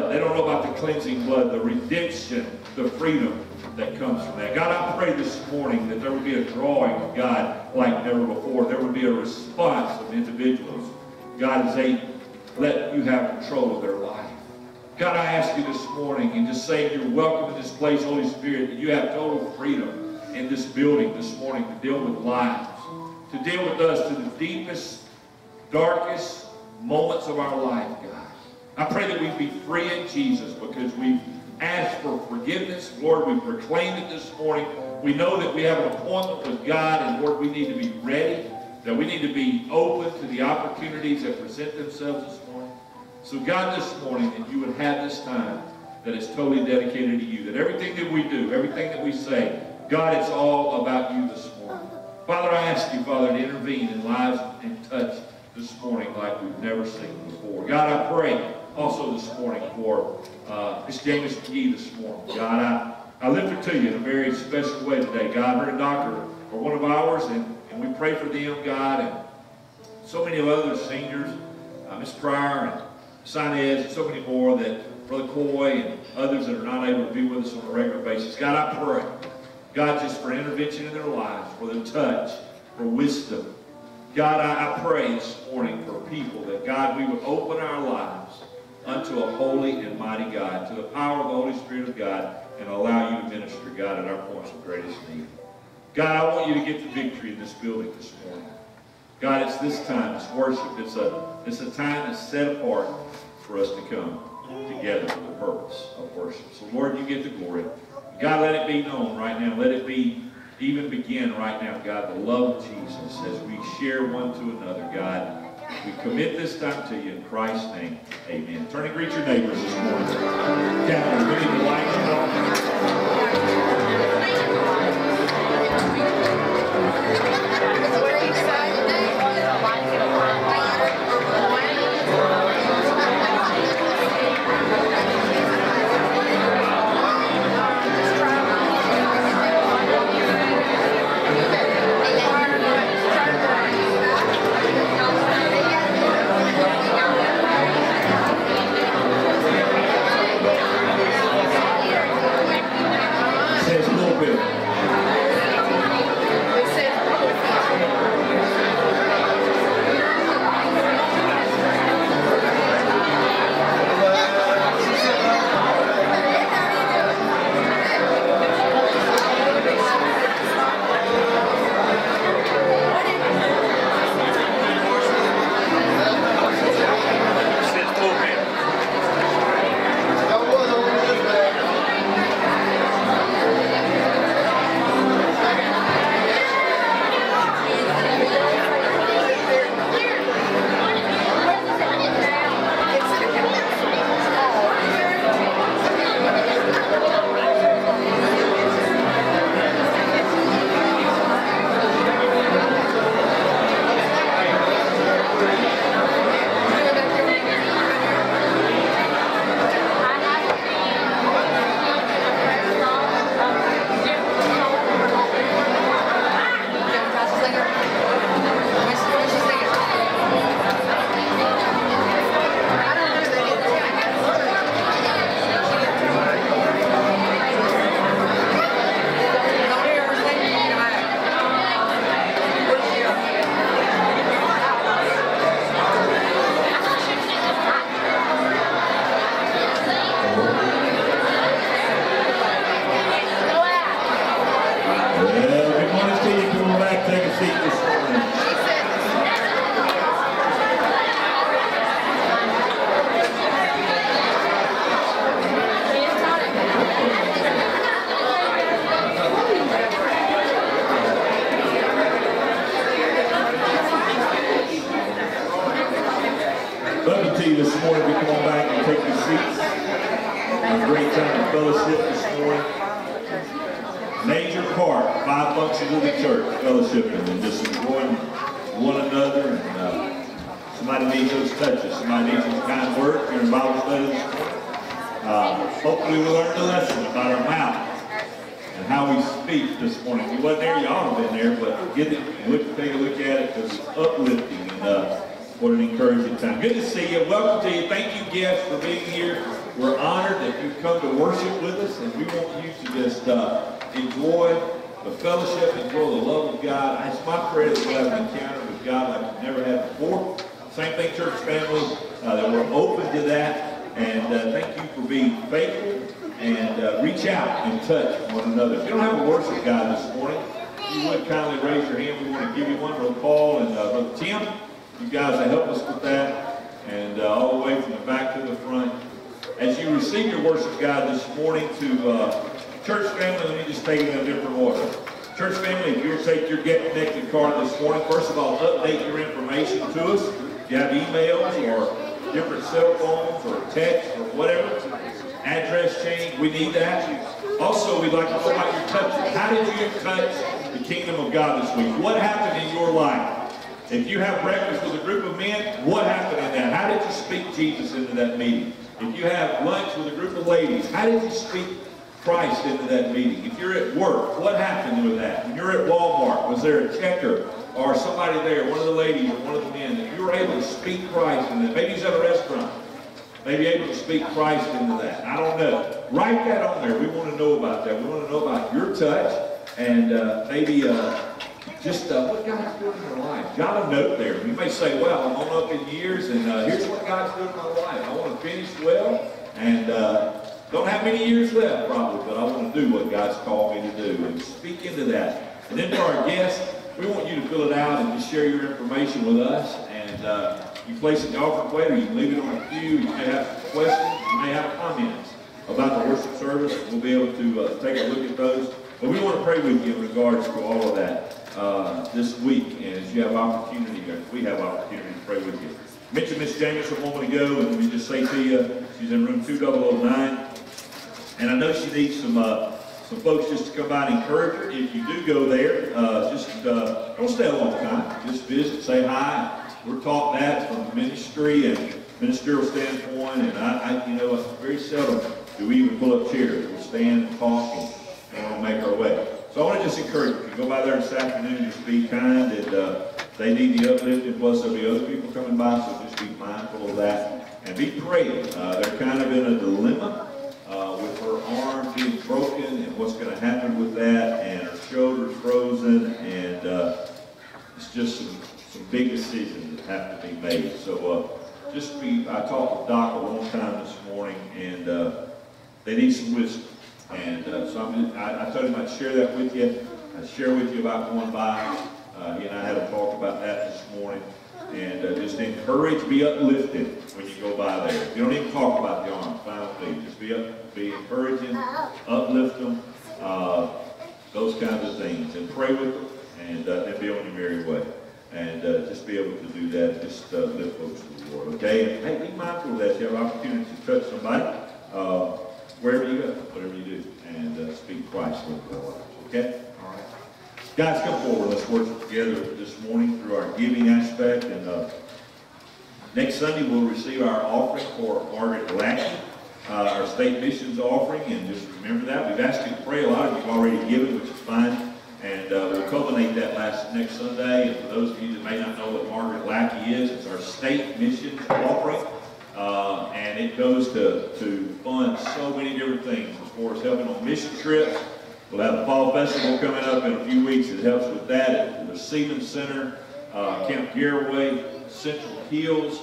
blood. They don't know about the cleansing blood, the redemption, the freedom that comes from that. God, I pray this morning that there would be a drawing of God like never before. There would be a response of individuals, God, as they let you have control of their life. God, I ask you this morning and just say you're welcome in this place, Holy Spirit, that you have total freedom in this building this morning to deal with lives, to deal with us to the deepest, darkest moments of our life, God. I pray that we be free in Jesus because we've asked for forgiveness. Lord, we proclaimed it this morning. We know that we have an appointment with God, and Lord, we need to be ready, that we need to be open to the opportunities that present themselves this morning. So God, this morning, that you would have this time that is totally dedicated to you, that everything that we do, everything that we say, God, it's all about you this morning. Father, I ask you, Father, to intervene in lives and touch this morning like we've never seen before. God, I pray also this morning for uh, Miss James McGee this morning. God, I, I lift her to you in a very special way today. God, her Doctor are one of ours, and, and we pray for them, God, and so many of other seniors, uh, Miss Pryor and Sinez, and so many more that Brother Coy and others that are not able to be with us on a regular basis. God, I pray, God, just for intervention in their lives, for their touch, for wisdom. God, I, I pray this morning for people that, God, we would open our lives unto a holy and mighty God, to the power of the Holy Spirit of God, and allow you to minister, God, at our points of greatest need. God, I want you to get the victory in this building this morning. God, it's this time, it's worship. It's a, it's a time that's set apart for us to come together for the purpose of worship. So, Lord, you get the glory. God, let it be known right now. Let it be, even begin right now, God, the love of Jesus as we share one to another, God. We commit this time to you in Christ's name. Amen. Turn and greet your neighbors this morning. Catherine, we need the lights. Different cell phones or text or whatever, address change, we need that. Also, we'd like to know about your touch. How did you touch the kingdom of God this week? What happened in your life? If you have breakfast with a group of men, what happened in that? How did you speak Jesus into that meeting? If you have lunch with a group of ladies, how did you speak Christ into that meeting? If you're at work, what happened with that? When you're at Walmart, was there a checker or somebody there, one of the ladies or one of the men, that you were able to speak Christ into? Maybe he's at a restaurant. Maybe able to speak Christ into that. I don't know. Write that on there. We want to know about that. We want to know about your touch and uh, maybe uh, just uh, what God's doing in your life. Jot a note there. You may say, well, I'm on up in years and uh, here's what God's doing in my life. I want to finish well and uh, don't have many years left probably, but I want to do what God's called me to do and speak into that. And then for our guests, we want you to fill it out and just share your information with us. And uh, you place it in the offering plate or you leave it on the pew. You may have questions, you may have comments about the worship service. We'll be able to uh, take a look at those. But we want to pray with you in regards to all of that uh, this week. And as you have opportunity, or we have opportunity to pray with you. mentioned Miss James a moment ago, and let me just say to you, she's in room 2009. And I know she needs some uh, some folks just to come by and encourage her. If you do go there, uh, just uh, don't stay a long time. Just visit, say hi. We're taught that from ministry and ministerial standpoint, and I, I you know, very seldom do we even pull up chairs. We stand and talk and, we'll make our way. So I want to just encourage you, you go by there this afternoon, just be kind, and uh, they need the uplifting, plus there'll be other people coming by, so just be mindful of that. And be praying. Uh, they're kind of in a dilemma uh, with her arm being broken and what's going to happen with that, and her shoulder frozen, and uh, it's just some, some big decisions that have to be made. So uh, just be, I talked with Doc a long time this morning, and uh, they need some wisdom. And uh, so I'm, I, I told him I'd share that with you. I'd share with you about going by. Uh, he and I had a talk about that this morning. And uh, just encourage, be uplifted when you go by there. You don't even talk about the arm, final. Just be up, be encouraging, uplift them, uh, those kinds of things. And pray with them, and uh, then be on your merry way. And uh, just be able to do that, just uh, lift folks to the Lord, okay? And hey, be mindful of that. You have opportunity to touch somebody, uh, wherever you go, whatever you do, and uh, speak Christ with okay? Guys, come forward. Let's worship together this morning through our giving aspect. And uh, next Sunday, we'll receive our offering for Margaret Lackey, uh, our state missions offering. And just remember that. We've asked you to pray. A lot of you have already given, which is fine. And uh, we'll culminate that last next Sunday. And for those of you that may not know what Margaret Lackey is, it's our state missions offering. Uh, and it goes to, to fund so many different things as far as helping on mission trips. We'll have the Fall Festival coming up in a few weeks. It helps with that at the Seaman Center, uh, Camp Garaywa, Central Hills.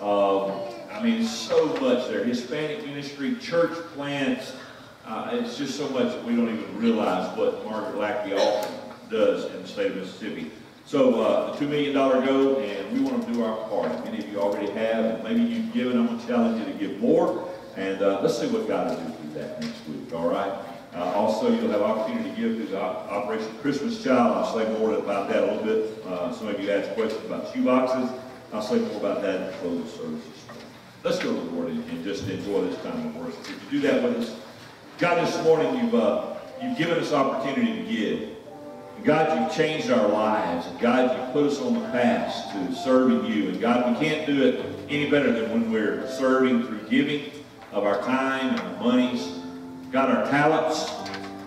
Um, I mean, so much there. Hispanic ministry, church plants. Uh, it's just so much that we don't even realize what Margaret Lackey often does in the state of Mississippi. So uh, the $2 million goal, and we want to do our part. Many of you already have, and maybe you've given. I'm going to challenge you to give more. And uh, let's see what God will do through that next week, all right? Uh, also, you'll have opportunity to give through the Operation Christmas Child. I'll say more about that a little bit. Uh, some of you asked questions about shoe boxes. I'll say more about that in the closing service. Let's go to the and, just enjoy this time of worship. If you do that with us, God, this morning you've, uh, you've given us opportunity to give. God, you've changed our lives. God, you've put us on the path to serving you. And God, we can't do it any better than when we're serving through giving of our time and our monies. God, our talents.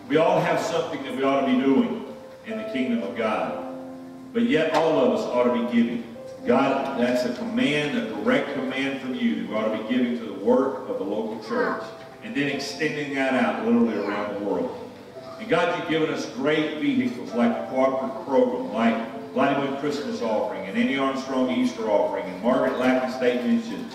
We all have something that we ought to be doing in the kingdom of God. But yet all of us ought to be giving. God, that's a command, a direct command from you that we ought to be giving to the work of the local church. And then extending that out literally around the world. And God, you've given us great vehicles like the cooperative program, like Lottie Moon Christmas offering and Annie Armstrong Easter offering and Margaret Lackey State Mission.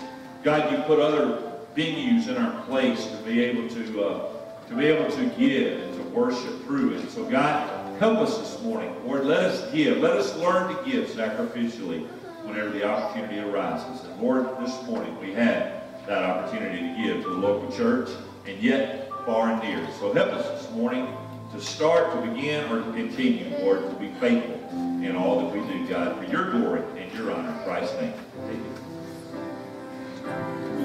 God, you put other venues in our place to be able to uh, to be able to give and to worship through it. So God, help us this morning. Lord, let us give. Let us learn to give sacrificially whenever the opportunity arises. And Lord, this morning we had that opportunity to give to the local church and yet far and near. So help us this morning to start, to begin, or to continue, Lord, to be faithful in all that we do, God, for your glory and your honor. In Christ's name. Amen.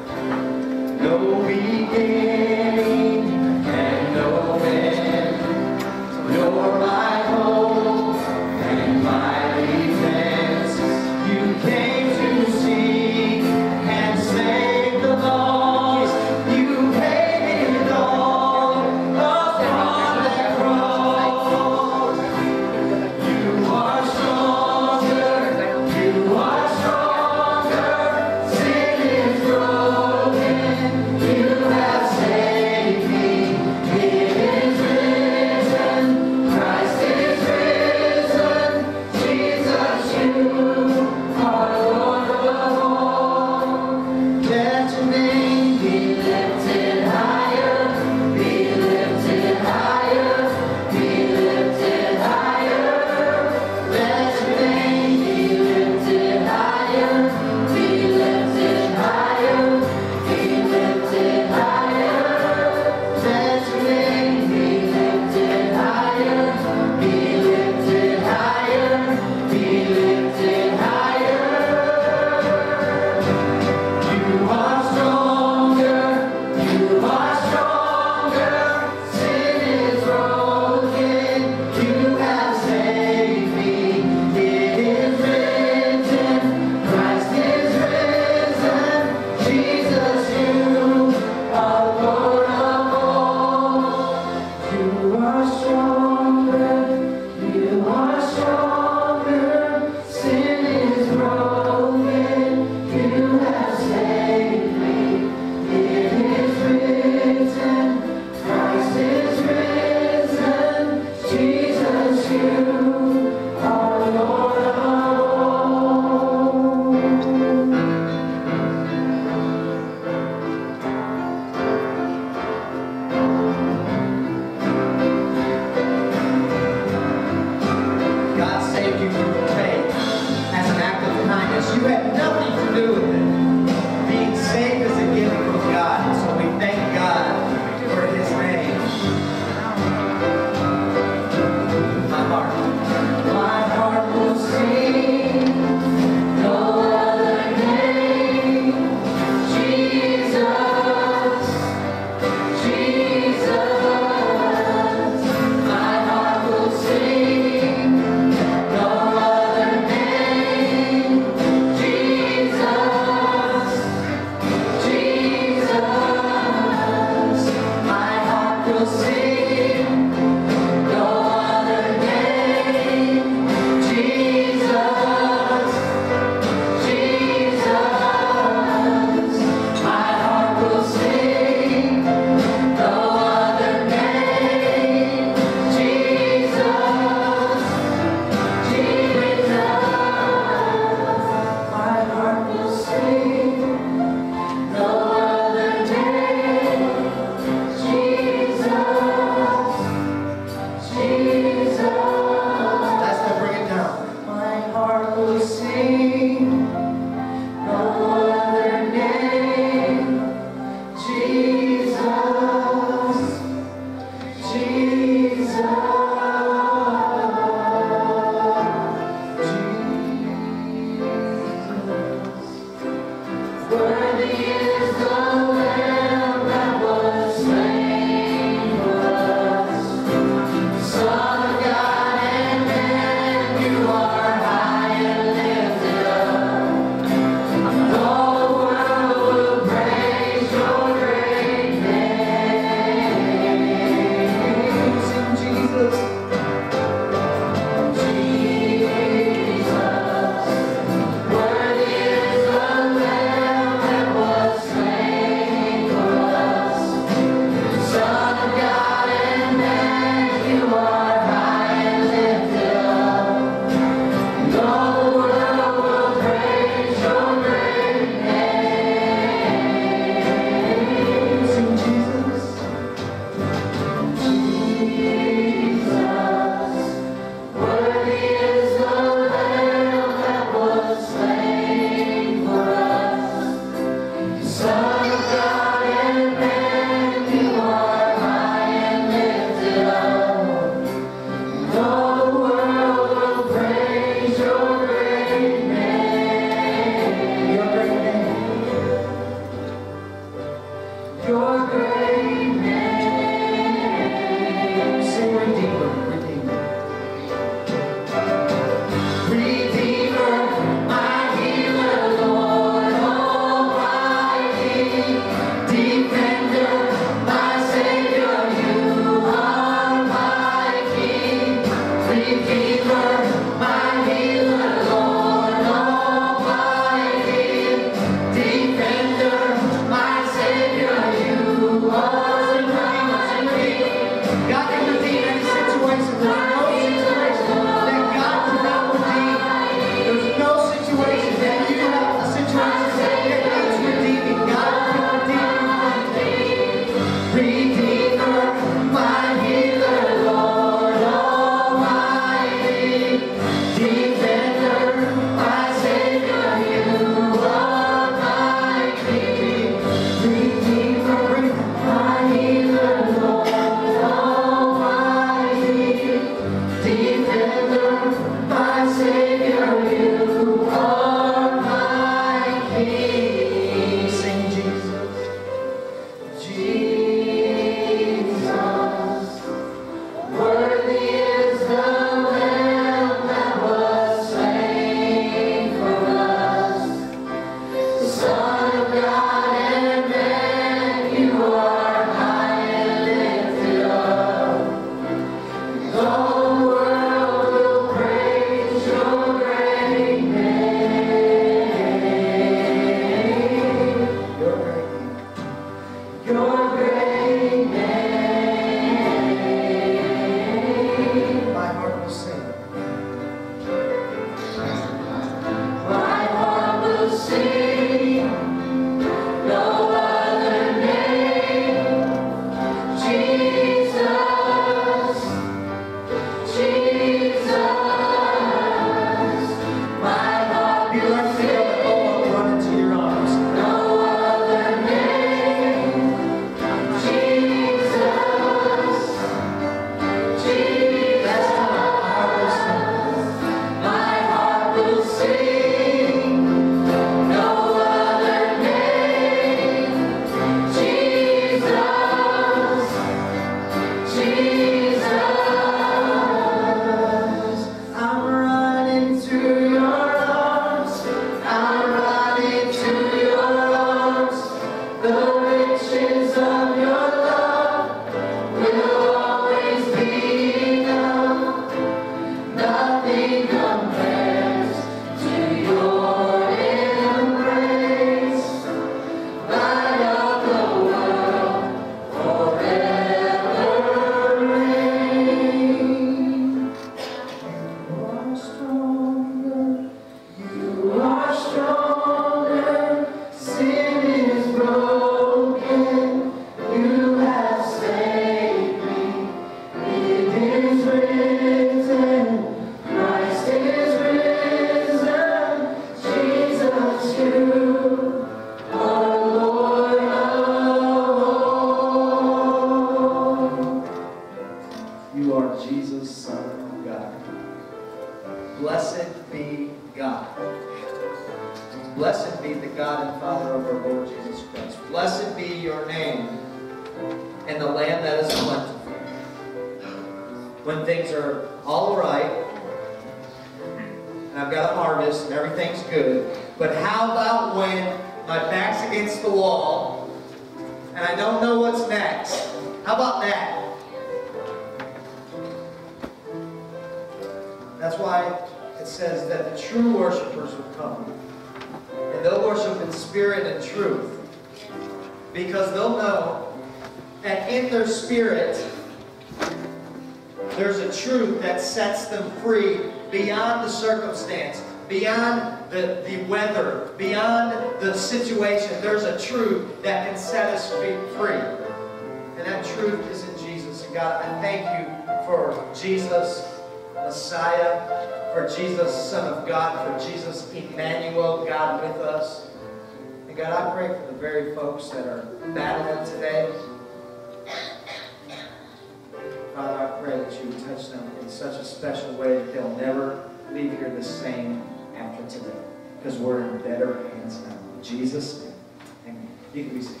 Amen.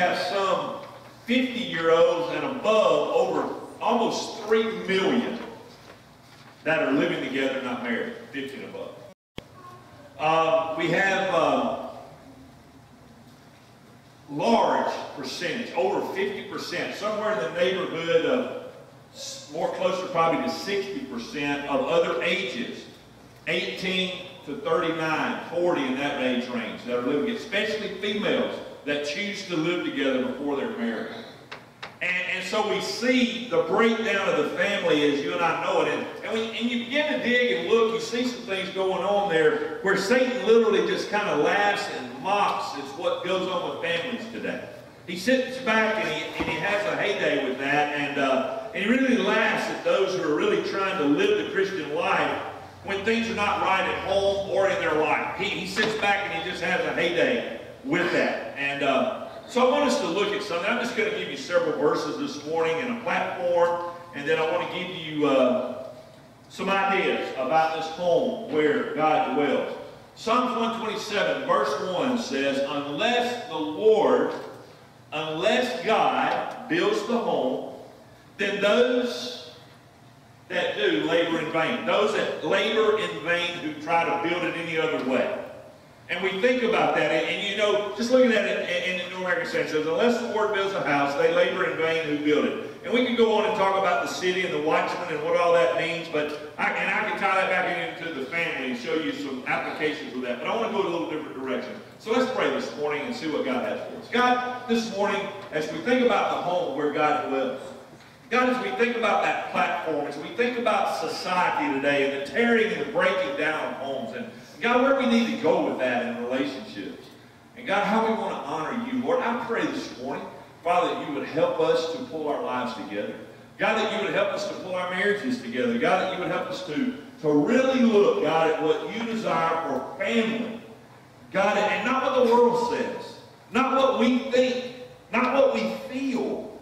Have some 50-year-olds and above, over almost 3 million that are living together, not married, 50 and above. Uh, we have uh, large percentage, over 50%, somewhere in the neighborhood of more closer probably to 60% of other ages, 18 to 39, 40 in that age range that are living, especially females that choose to live together before they're married. And, and so we see the breakdown of the family as you and I know it. And, and, when, and you begin to dig and look, you see some things going on there where Satan literally just kind of laughs and mocks at what goes on with families today. He sits back and he, and he has a heyday with that. And, uh, and he really laughs at those who are really trying to live the Christian life when things are not right at home or in their life. He, he sits back and he just has a heyday with that. And uh, so I want us to look at something. I'm just going to give you several verses this morning and a platform, and then I want to give you uh, some ideas about this home where God dwells. Psalms 127, verse 1 says, Unless the Lord, unless God builds the home, then those that do labor in vain. Those that labor in vain who try to build it any other way. And we think about that, and, and you know, just looking at it in, in the New American sense, says, unless the Lord builds a house, they labor in vain who build it. And we can go on and talk about the city and the watchman and what all that means, but I, and I can tie that back into the family and show you some applications of that. But I want to go a little different direction. So let's pray this morning and see what God has for us. God, this morning, as we think about the home where God dwells, God, as we think about that platform, as we think about society today and the tearing and the breaking down of homes, and God, where we need to go with that in relationships, and God, how we want to honor you, Lord, I pray this morning, Father, that you would help us to pull our lives together. God, that you would help us to pull our marriages together. God, that you would help us to, to really look, God, at what you desire for family. God, and not what the world says, not what we think, not what we feel,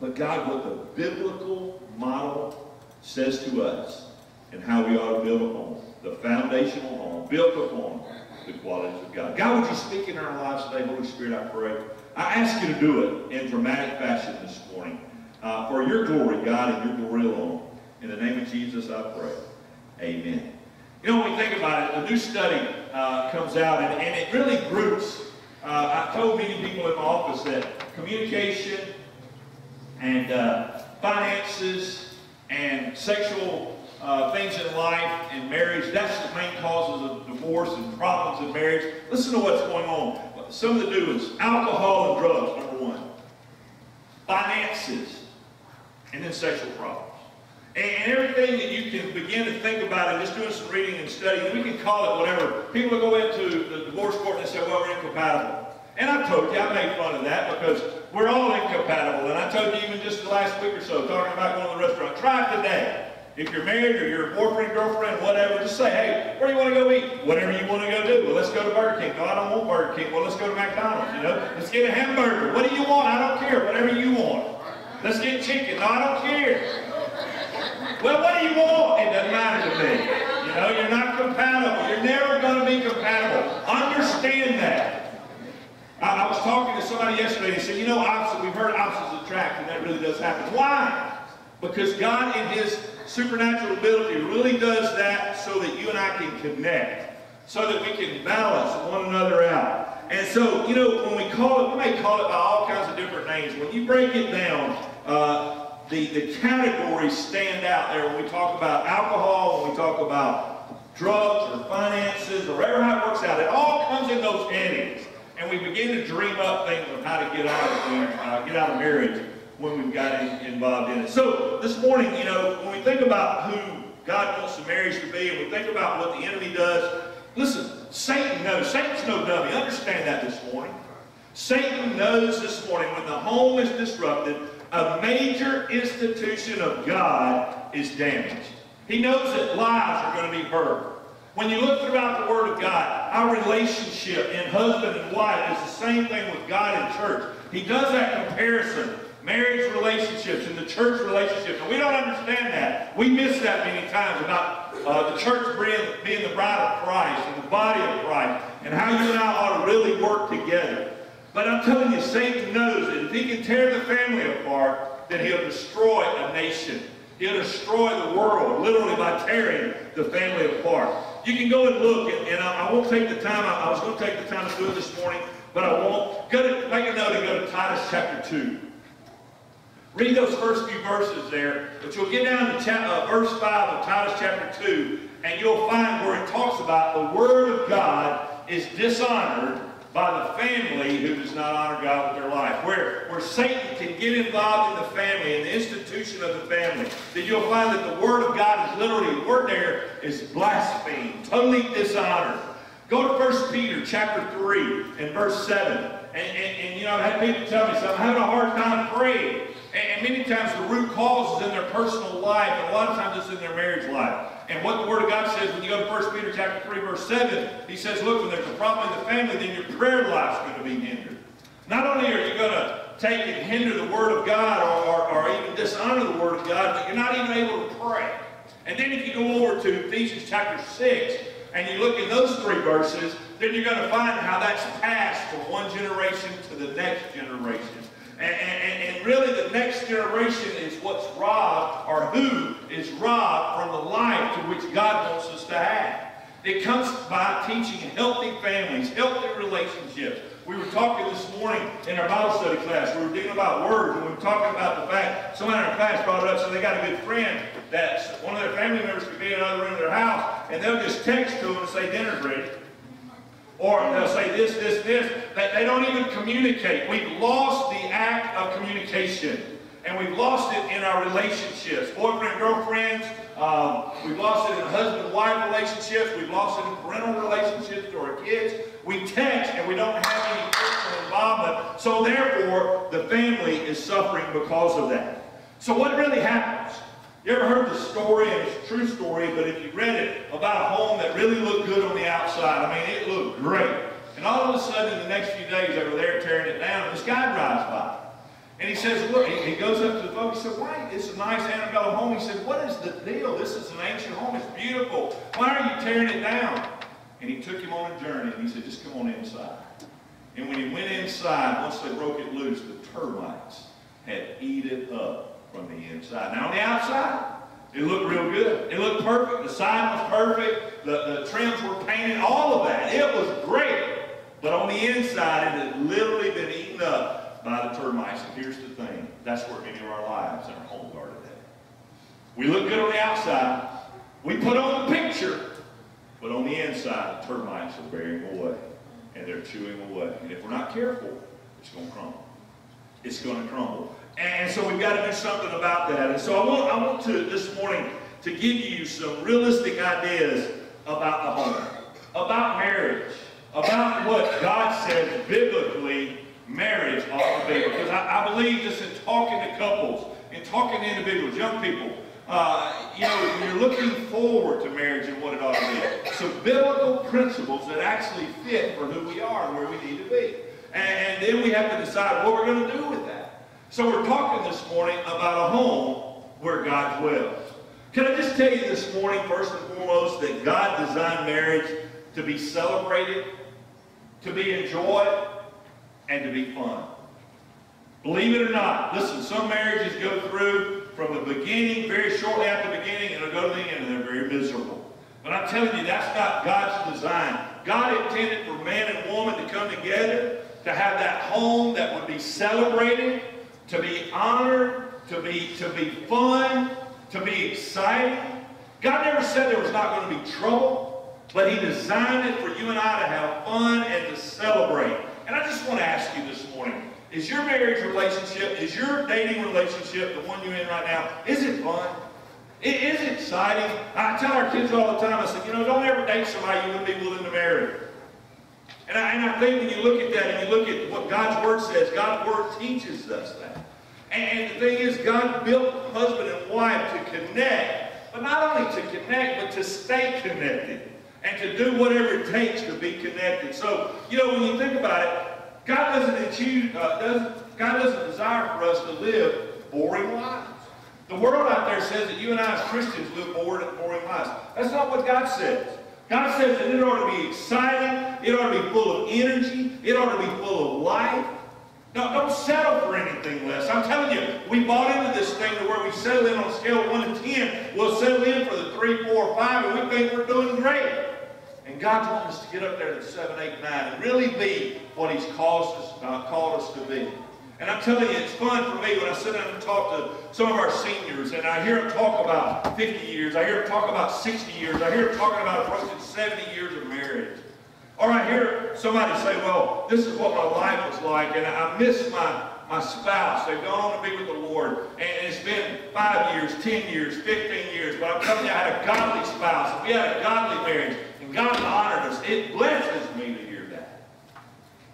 but God, what the biblical model says to us and how we ought to build a home, the foundational home, built upon the qualities of God. God, would you speak in our lives today, Holy Spirit, I pray. I ask you to do it in dramatic fashion this morning uh, for your glory, God, and your glory alone. In the name of Jesus, I pray. Amen. You know, when we think about it, a new study uh, comes out, and, and it really groups. Uh, I told many people in my office that communication and uh, finances and sexual uh, things in life and marriage. That's the main causes of divorce and problems in marriage. Listen to what's going on. Some of the doings, alcohol and drugs, number one. Finances, and then sexual problems. And everything that you can begin to think about and just doing some reading and studying, we can call it whatever. People go into the divorce court and they say, well, we're incompatible. And I told you, I made fun of that because we're all incompatible. And I told you even just the last week or so, talking about going to the restaurant, try it today. If you're married or you're a boyfriend, girlfriend, whatever, just say, hey, where do you want to go eat? Whatever you want to go do. Well, let's go to Burger King. No, I don't want Burger King. Well, let's go to McDonald's, you know. Let's get a hamburger. What do you want? I don't care. Whatever you want. Let's get chicken. No, I don't care. Well, what do you want? It doesn't matter to me. You know, you're not compatible. You're never going to be compatible. Understand that. I, I was talking to somebody yesterday. He said, you know, opposite, we've heard opposites attract, and that really does happen. Why? Because God, in His supernatural ability, really does that so that you and I can connect, so that we can balance one another out. And so, you know, when we call it, we may call it by all kinds of different names. When you break it down, uh, the, the categories stand out there when we talk about alcohol, when we talk about drugs or finances or whatever how it works out. It all comes in those headings. And we begin to dream up things of how to get out of, uh, get out of marriage when we've got in, involved in it. So this morning, you know, when we think about who God wants the marriage to be and we think about what the enemy does, listen, Satan knows. Satan's no dummy. Understand that this morning. Satan knows this morning when the home is disrupted, a major institution of God is damaged. He knows that lives are going to be heard. When you look throughout the Word of God, our relationship in husband and wife is the same thing with God and church. He does that comparison. Marriage relationships and the church relationships. And we don't understand that. We miss that many times about uh, the church being, being the bride of Christ and the body of Christ and how you and I ought to really work together. But I'm telling you, Satan knows that if he can tear the family apart, then he'll destroy a nation. He'll destroy the world, literally by tearing the family apart. You can go and look, and, and I, I, won't take the time. I, I, was going to take the time to do it this morning, but I won't. Go to, make a note and go to Titus chapter 2. Read those first few verses there, but you'll get down to uh, verse 5 of Titus chapter 2, and you'll find where it talks about the Word of God is dishonored by the family who does not honor God with their life. Where, where Satan can get involved in the family, in the institution of the family, then you'll find that the Word of God is literally, the word there is blasphemed, totally dishonored. Go to 1 Peter chapter 3 and verse 7. And, and, and you know, I've had people tell me something. I'm having a hard time praying. And, and many times the root cause is in their personal life, and a lot of times it's in their marriage life. And what the Word of God says when you go to 1 Peter chapter 3, verse 7, he says, look, when there's a problem in the family, then your prayer life's going to be hindered. Not only are you going to take and hinder the Word of God or, or, or even dishonor the Word of God, but you're not even able to pray. And then if you go over to Ephesians chapter 6, and you look in those three verses, then you're going to find how that's passed from one generation to the next generation. And, and, and, really the next generation is what's robbed, or who is robbed from the life to which God wants us to have. It comes by teaching healthy families, healthy relationships. We were talking this morning in our Bible study class. We were dealing about words, and we were talking about the fact, someone in our class brought it up, so they got a good friend that one of their family members could be in another room of their house, and they'll just text to them and say, dinner's ready. Or they'll say this, this, this. They, they don't even communicate. We've lost the act of communication. And we've lost it in our relationships. Boyfriend, girlfriends. Um, we've lost it in husband-wife relationships. We've lost it in parental relationships to our kids. We text and we don't have any personal involvement. So therefore, the family is suffering because of that. So what really happens? You ever heard the story, and it's a true story, but if you read it, about a home that really looked good on the outside. I mean, it looked great. And all of a sudden, in the next few days, they were there tearing it down, and this guy drives by. And he says, look, he, goes up to the folks, he said, why, it's a nice antebellum home. He said, what is the deal? This is an ancient home, it's beautiful. Why are you tearing it down? And he took him on a journey, and he said, just come on inside. And when he went inside, once they broke it loose, the termites had eaten it up from the inside. Now on the outside, it looked real good. It looked perfect. The sign was perfect. The, the trims were painted. All of that. It was great. But on the inside, it had literally been eaten up by the termites. And here's the thing. That's where many of our lives and our homes are today. We look good on the outside, We put on the picture, but on the inside, the termites are bearing away, and they're chewing away. And if we're not careful, it's going to crumble. It's going to crumble. And so we've got to do something about that. And so I want, I want to, this morning, to give you some realistic ideas about the home, about marriage, about what God says biblically marriage ought to be. Because I, I believe just in talking to couples, in talking to individuals, young people, uh, you know, you're looking forward to marriage and what it ought to be, some biblical principles that actually fit for who we are and where we need to be. And, and then we have to decide what we're going to do with that. So we're talking this morning about a home where God dwells. Can I just tell you this morning, first and foremost, that God designed marriage to be celebrated, to be enjoyed, and to be fun. Believe it or not, listen, some marriages go through from the beginning, very shortly after the beginning, and they'll go to the end, and they're very miserable. But I'm telling you, that's not God's design. God intended for man and woman to come together, to have that home that would be celebrated, to be honored, to be, to be fun, to be exciting. God never said there was not going to be trouble, but He designed it for you and I to have fun and to celebrate. And I just want to ask you this morning, is your marriage relationship, is your dating relationship, the one you're in right now, is it fun? Is it exciting? I tell our kids all the time, I said, you know, don't ever date somebody you wouldn't be willing to marry. And I, and I think when you look at that and you look at what God's Word says, God's Word teaches us that. And the thing is, God built husband and wife to connect, but not only to connect, but to stay connected and to do whatever it takes to be connected. So, you know, when you think about it, God doesn't uh, doesn't, God doesn't desire for us to live boring lives. The world out there says that you and I as Christians live boring, boring lives. That's not what God says. God says that it ought to be exciting, it ought to be full of energy, it ought to be full of life. No, don't settle for anything less. I'm telling you, we bought into this thing to where we settle in on a scale of 1 to 10. We'll settle in for the 3, 4, 5, and we think we're doing great. And God's wanting us to get up there to 7, 8, 9 and really be what He's us, uh, called us to be. And I'm telling you, it's fun for me when I sit down and talk to some of our seniors and I hear them talk about 50 years, I hear them talk about 60 years, I hear them talking about approaching 70 years of marriage. Or I hear somebody say, well, this is what my life was like, and I miss my, my spouse. They've gone on to be with the Lord, and it's been five years, 10 years, 15 years, but I'm telling you, I had a godly spouse. We had a godly marriage, and God honored us. It blesses me to hear that.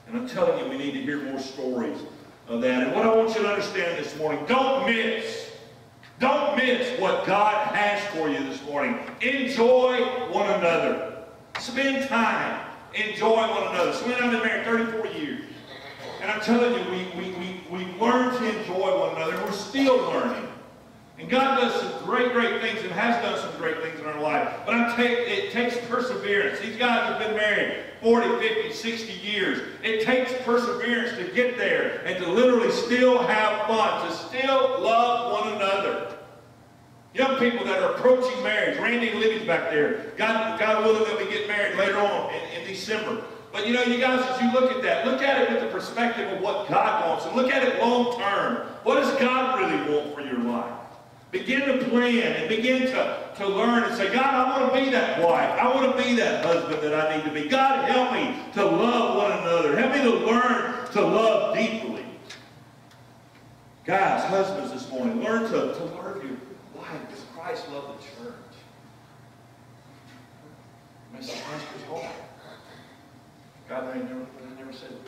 And I'm telling you, we need to hear more stories of that. And what I want you to understand this morning, don't miss, don't miss what God has for you this morning. Enjoy one another. Spend time enjoy one another. So I've been married 34 years. And I'm telling you, we, we, we, we learn to enjoy one another. We're still learning. And God does some great, great things and has done some great things in our life. But I'm it takes perseverance. These guys have been married 40, 50, 60 years. It takes perseverance to get there and to literally still have fun, to still love one another. Young people that are approaching marriage. Randy and Libby's back there. God, God willing, they'll be getting married later on in, in December. But you know, you guys, as you look at that, look at it with the perspective of what God wants and look at it long term. What does God really want for your life? Begin to plan and begin to, to learn and say, God, I want to be that wife. I want to be that husband that I need to be. God, help me to love one another. Help me to learn to love deeply. Guys, husbands this morning, learn to, to love your wife because Christ loved the church. Mr. Pastor's home. God I never, I never said it.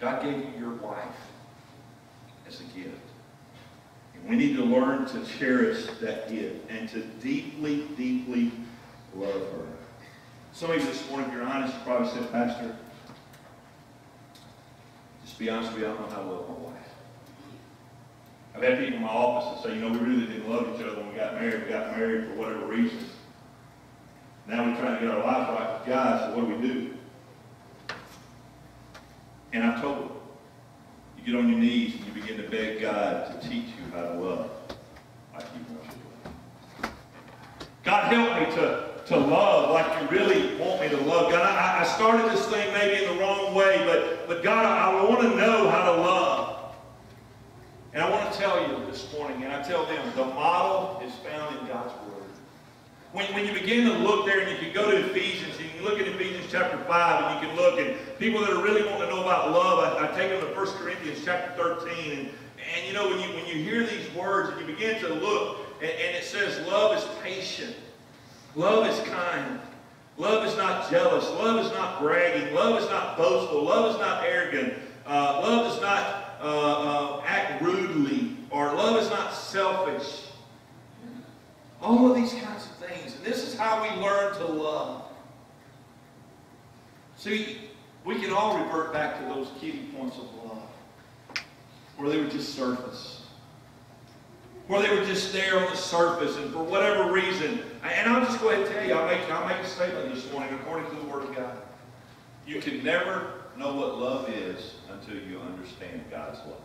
God gave you your wife as a gift. We need to learn to cherish that gift and to deeply, deeply love her. Some of you this morning, if you're honest, you probably said, Pastor, just be honest with you, I don't know how to love my wife. I've had people in my office that say, you know, we really didn't love each other when we got married. We got married for whatever reasons. Now we're trying to get our lives right with guys, so what do we do? And I told them, get on your knees and you begin to beg God to teach you how to love like you to love. God help me to, to love like you really want me to love. God, I, I started this thing maybe in the wrong way, but, but God, I, I want to know how to love. And I want to tell you this morning, and I tell them, the model is found in God's Word. When, when you begin to look there, and you can go to Ephesians, and you can look at Ephesians chapter 5, and you can look at people that are really wanting to know about love, I, I take them to 1 Corinthians chapter 13, and, and you know, when you, when you hear these words, and you begin to look, and, and it says love is patient, love is kind, love is not jealous, love is not bragging, love is not boastful, love is not arrogant, uh, love does not uh, uh, act rudely, or love is not selfish. All of these kinds of things. And this is how we learn to love. See, we can all revert back to those key points of love. Where they were just surface. Where they were just there on the surface and for whatever reason. And I'll just go ahead and tell you, I'll make, I'll make a statement this morning according to the Word of God. You can never know what love is until you understand God's love.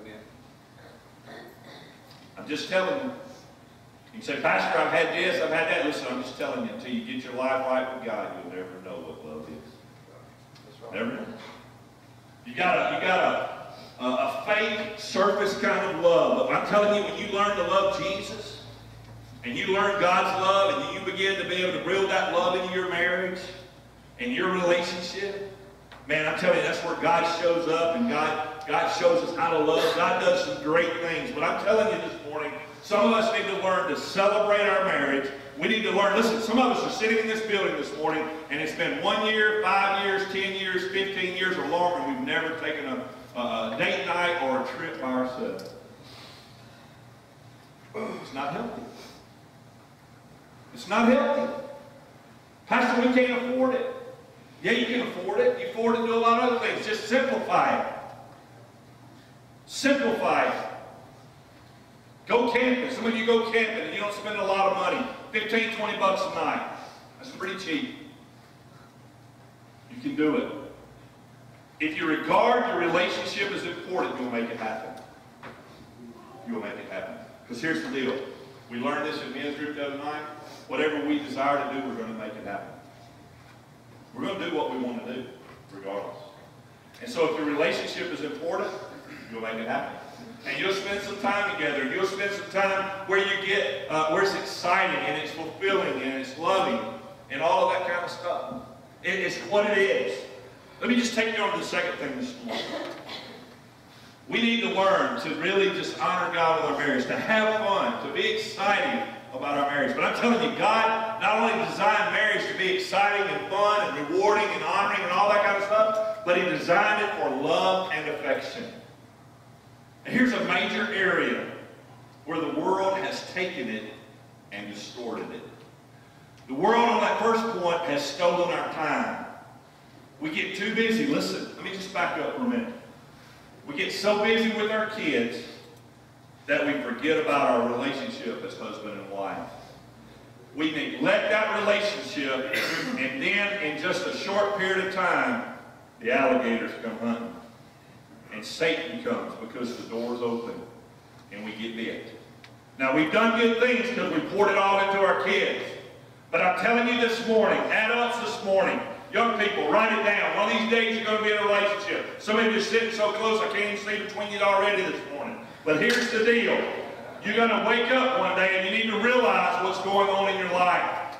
Amen. I'm just telling you. You say, Pastor, I've had this, I've had that. Listen, I'm just telling you, until you get your life right with God, you'll never know what love is. Never know. You got a, you got a, a, a fake surface kind of love. But I'm telling you, when you learn to love Jesus, and you learn God's love, and you begin to be able to build that love into your marriage and your relationship, man, I'm telling you, that's where God shows up, and God, God shows us how to love. God does some great things. But I'm telling you this morning, some of us need to learn to celebrate our marriage. We need to learn. Listen, some of us are sitting in this building this morning, and it's been one year, five years, 10 years, 15 years, or longer, and we've never taken a, a date night or a trip by ourselves. It's not healthy. It's not healthy. Pastor, we can't afford it. Yeah, you can afford it. You afford to do a lot of other things. Just simplify it. Simplify it. Go camping. Some of you go camping and you don't spend a lot of money. 15, 20 bucks a night. That's pretty cheap. You can do it. If you regard your relationship as important, you'll make it happen. You'll make it happen. Because here's the deal. We learned this in men's group the other night. Whatever we desire to do, we're going to make it happen. We're going to do what we want to do, regardless. And so if your relationship is important, you'll make it happen. And you'll spend some time together. You'll spend some time where you get, uh, where it's exciting and it's fulfilling and it's loving and all of that kind of stuff. It, it's what it is. Let me just take you on to the second thing this morning. We need to learn to really just honor God with our marriage, to have fun, to be exciting about our marriage. But I'm telling you, God not only designed marriage to be exciting and fun and rewarding and honoring and all that kind of stuff, but He designed it for love and affection. Here's a major area where the world has taken it and distorted it. The world on that first point has stolen our time. We get too busy. Listen, let me just back up for a minute. We get so busy with our kids that we forget about our relationship as husband and wife. We neglect that relationship, and then in just a short period of time, the alligators come hunting. And Satan comes because the door's open, and we get bit. Now, we've done good things because we poured it all into our kids. But I'm telling you this morning, adults this morning, young people, write it down. One of these days you're going to be in a relationship. Some of you are sitting so close I can't even see between you already this morning. But here's the deal. You're going to wake up one day and you need to realize what's going on in your life.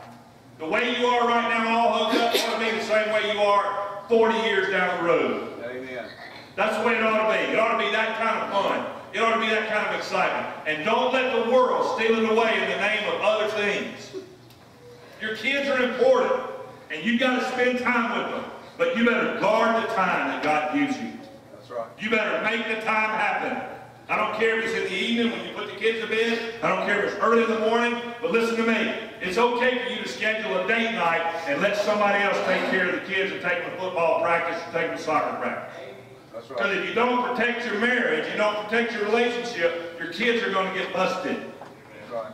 The way you are right now, all hooked up, ought to be the same way you are 40 years down the road. That's the way it ought to be. It ought to be that kind of fun. It ought to be that kind of excitement. And don't let the world steal it away in the name of other things. Your kids are important, and you've got to spend time with them. But you better guard the time that God gives you. That's right. You better make the time happen. I don't care if it's in the evening when you put the kids to bed. I don't care if it's early in the morning. But listen to me. It's okay for you to schedule a date night and let somebody else take care of the kids and take them to football practice and take them to soccer practice. Because right. if you don't protect your marriage, you don't protect your relationship, your kids are going to get busted. Right.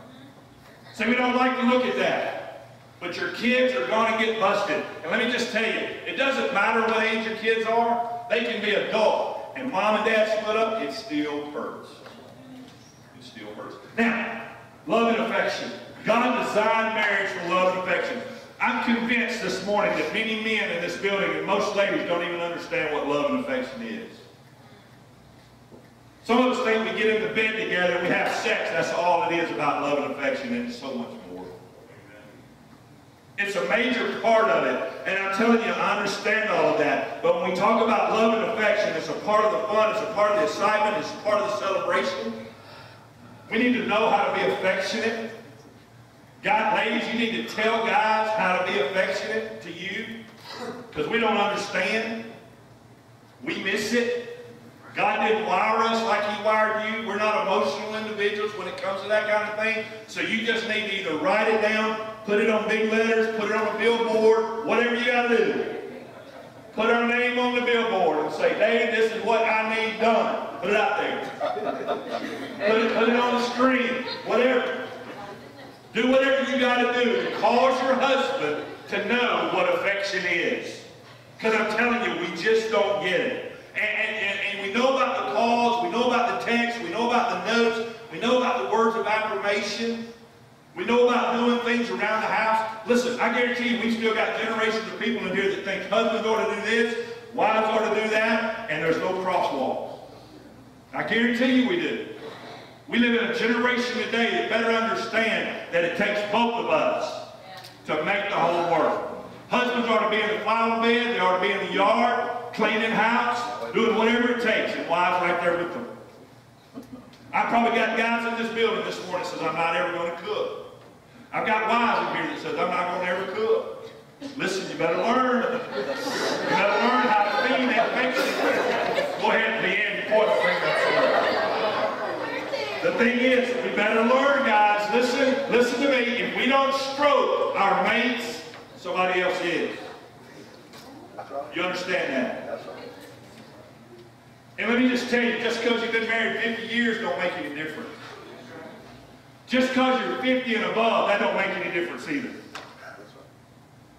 See, we don't like to look at that. But your kids are going to get busted. And let me just tell you, it doesn't matter what age your kids are. They can be adult. And mom and dad split up, it still hurts. It still hurts. Now, love and affection. God designed marriage for love and affection. I'm convinced this morning that many men in this building and most ladies don't even understand what love and affection is. Some of us think we get into bed together and we have sex. That's all it is about love and affection, and so much more. It's a major part of it. And I'm telling you, I understand all of that. But when we talk about love and affection, it's a part of the fun, it's a part of the excitement, it's a part of the celebration. We need to know how to be affectionate. God, ladies, you need to tell guys how to be affectionate to you because we don't understand. We miss it. God didn't wire us like He wired you. We're not emotional individuals when it comes to that kind of thing. So you just need to either write it down, put it on big letters, put it on a billboard, whatever you got to do. Put our name on the billboard and say, Dave, this is what I need done. Put it out there. Put it, put it on the screen, whatever. Do whatever you got to do to cause your husband to know what affection is. Because I'm telling you, we just don't get it. And, and, and, we know about the calls, we know about the texts, we know about the notes, we know about the words of affirmation. We know about doing things around the house. Listen, I guarantee you we still got generations of people in here that think husbands ought to do this, wives ought to do that, and there's no crosswalk. I guarantee you we do. We live in a generation today that better understand that it takes both of us to make the whole work. Husbands ought to be in the flower bed, they ought to be in the yard, cleaning house, doing whatever it takes, and wives right there with them. I probably got guys in this building this morning that says I'm not ever going to cook. I've got wives in here that says I'm not going to ever cook. Listen, you better learn. You better learn how to feed that it. Go ahead, Leanne, you point the finger. The thing is, we better learn, guys. Listen, listen to me. If we don't stroke our mates, somebody else is. You understand that? And let me just tell you, just because you've been married 50 years don't make any difference. Just because you're 50 and above, that don't make any difference either.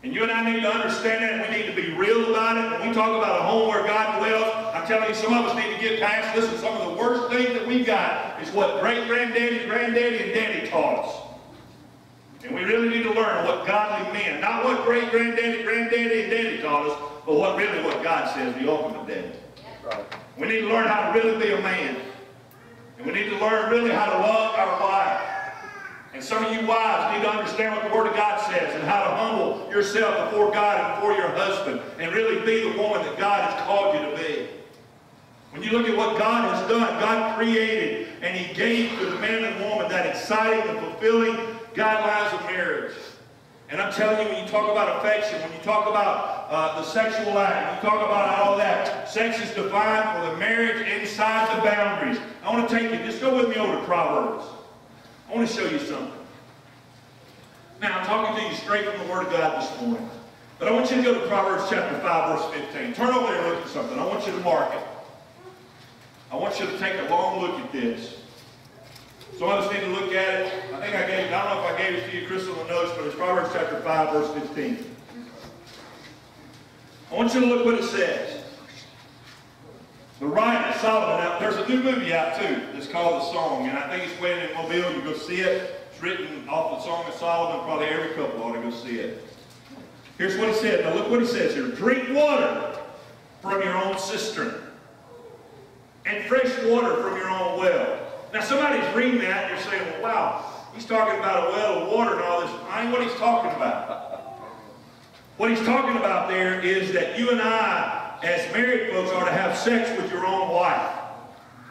And you and I need to understand that. We need to be real about it. When we talk about a home where God dwells, I'm telling you, some of us need to get past this. And some of the worst things that we've got is what great-granddaddy, granddaddy, and daddy taught us. And we really need to learn what godly men, not what great-granddaddy, granddaddy, and daddy taught us, but what really what God says, the ultimate daddy. Right. We need to learn how to really be a man. And we need to learn really how to love our wife. And some of you wives need to understand what the Word of God says and how to humble yourself before God and before your husband and really be the woman that God has called you to be. When you look at what God has done, God created and He gave to the man and woman that exciting and fulfilling guidelines of marriage. And I'm telling you, when you talk about affection, when you talk about uh, the sexual act, when you talk about all that, sex is defined for the marriage inside the boundaries. I want to take you, just go with me over to Proverbs. I want to show you something. Now, I'm talking to you straight from the Word of God this morning. But I want you to go to Proverbs chapter 5, verse 15. Turn over there and look at something. I want you to mark it. I want you to take a long look at this. Some of us need to look at it. I think I gave, it, I don't know if I gave it to you, Crystal, in the notes, but it's Proverbs chapter 5, verse 15. I want you to look what it says. The writer, Solomon, now, there's a new movie out too that's called The Song, and I think it's playing in Mobile. You go see it. It's written off the Song of Solomon. Probably every couple ought to go see it. Here's what he said. Now look what he says here. Drink water from your own cistern and fresh water from your own well. Now somebody's reading that and you're saying, well, wow, he's talking about a well of water and all this. I ain't what he's talking about. What he's talking about there is that you and I as married folks are to have sex with your own wife.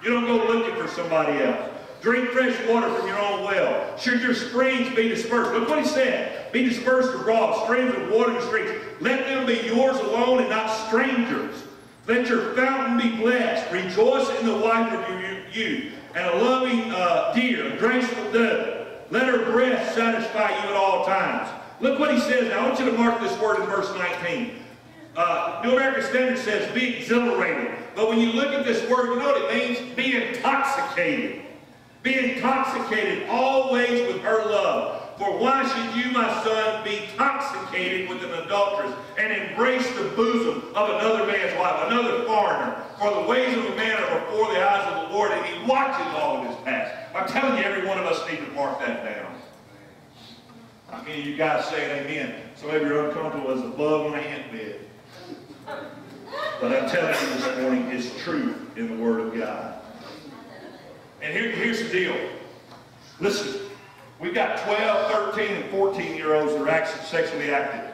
You don't go looking for somebody else. Drink fresh water from your own well. Should your springs be dispersed? Look what he said. Be dispersed abroad, streams of water and streams. Let them be yours alone and not strangers. Let your fountain be blessed. Rejoice in the wife of your youth, and a loving uh, deer, a graceful dove. Let her breast satisfy you at all times. Look what he says. Now, I want you to mark this word in verse 19. Uh, New American Standard says be exhilarated. But when you look at this word, you know what it means? Be intoxicated. Be intoxicated always with her love. For why should you, my son, be intoxicated with an adulteress and embrace the bosom of another man's wife, another foreigner? For the ways of a man are before the eyes of the Lord, and he watches all of his past. I'm telling you, every one of us need to mark that down. I mean, you guys say amen. Some of you are uncomfortable as above my ant bed. But I'm telling you this morning, it's truth in the Word of God. And here, here's the deal. Listen, we've got 12, 13, and 14 year olds that are sexually active.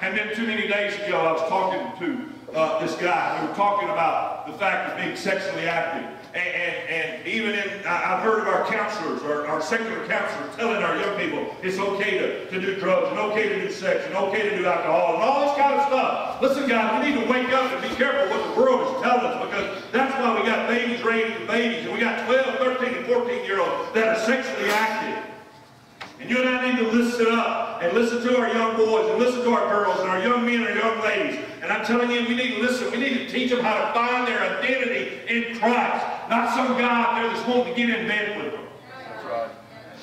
And then too many days ago, I was talking to uh, this guy. We were talking about the fact of being sexually active. And, and, and even in, I've heard of our counselors, our, our secular counselors telling our young people it's okay to, to do drugs, and okay to do sex, and okay to do alcohol, and all this kind of stuff. Listen, guys, we need to wake up and be careful what the world is telling us because that's why we got babies raising babies, and we got 12, 13, and 14 year olds that are sexually active. And you and I need to listen up and listen to our young boys and listen to our girls and our young men and our young ladies. And I'm telling you, we need to listen. We need to teach them how to find their identity in Christ, not some guy out there that's wanting to get in bed with them. That's right.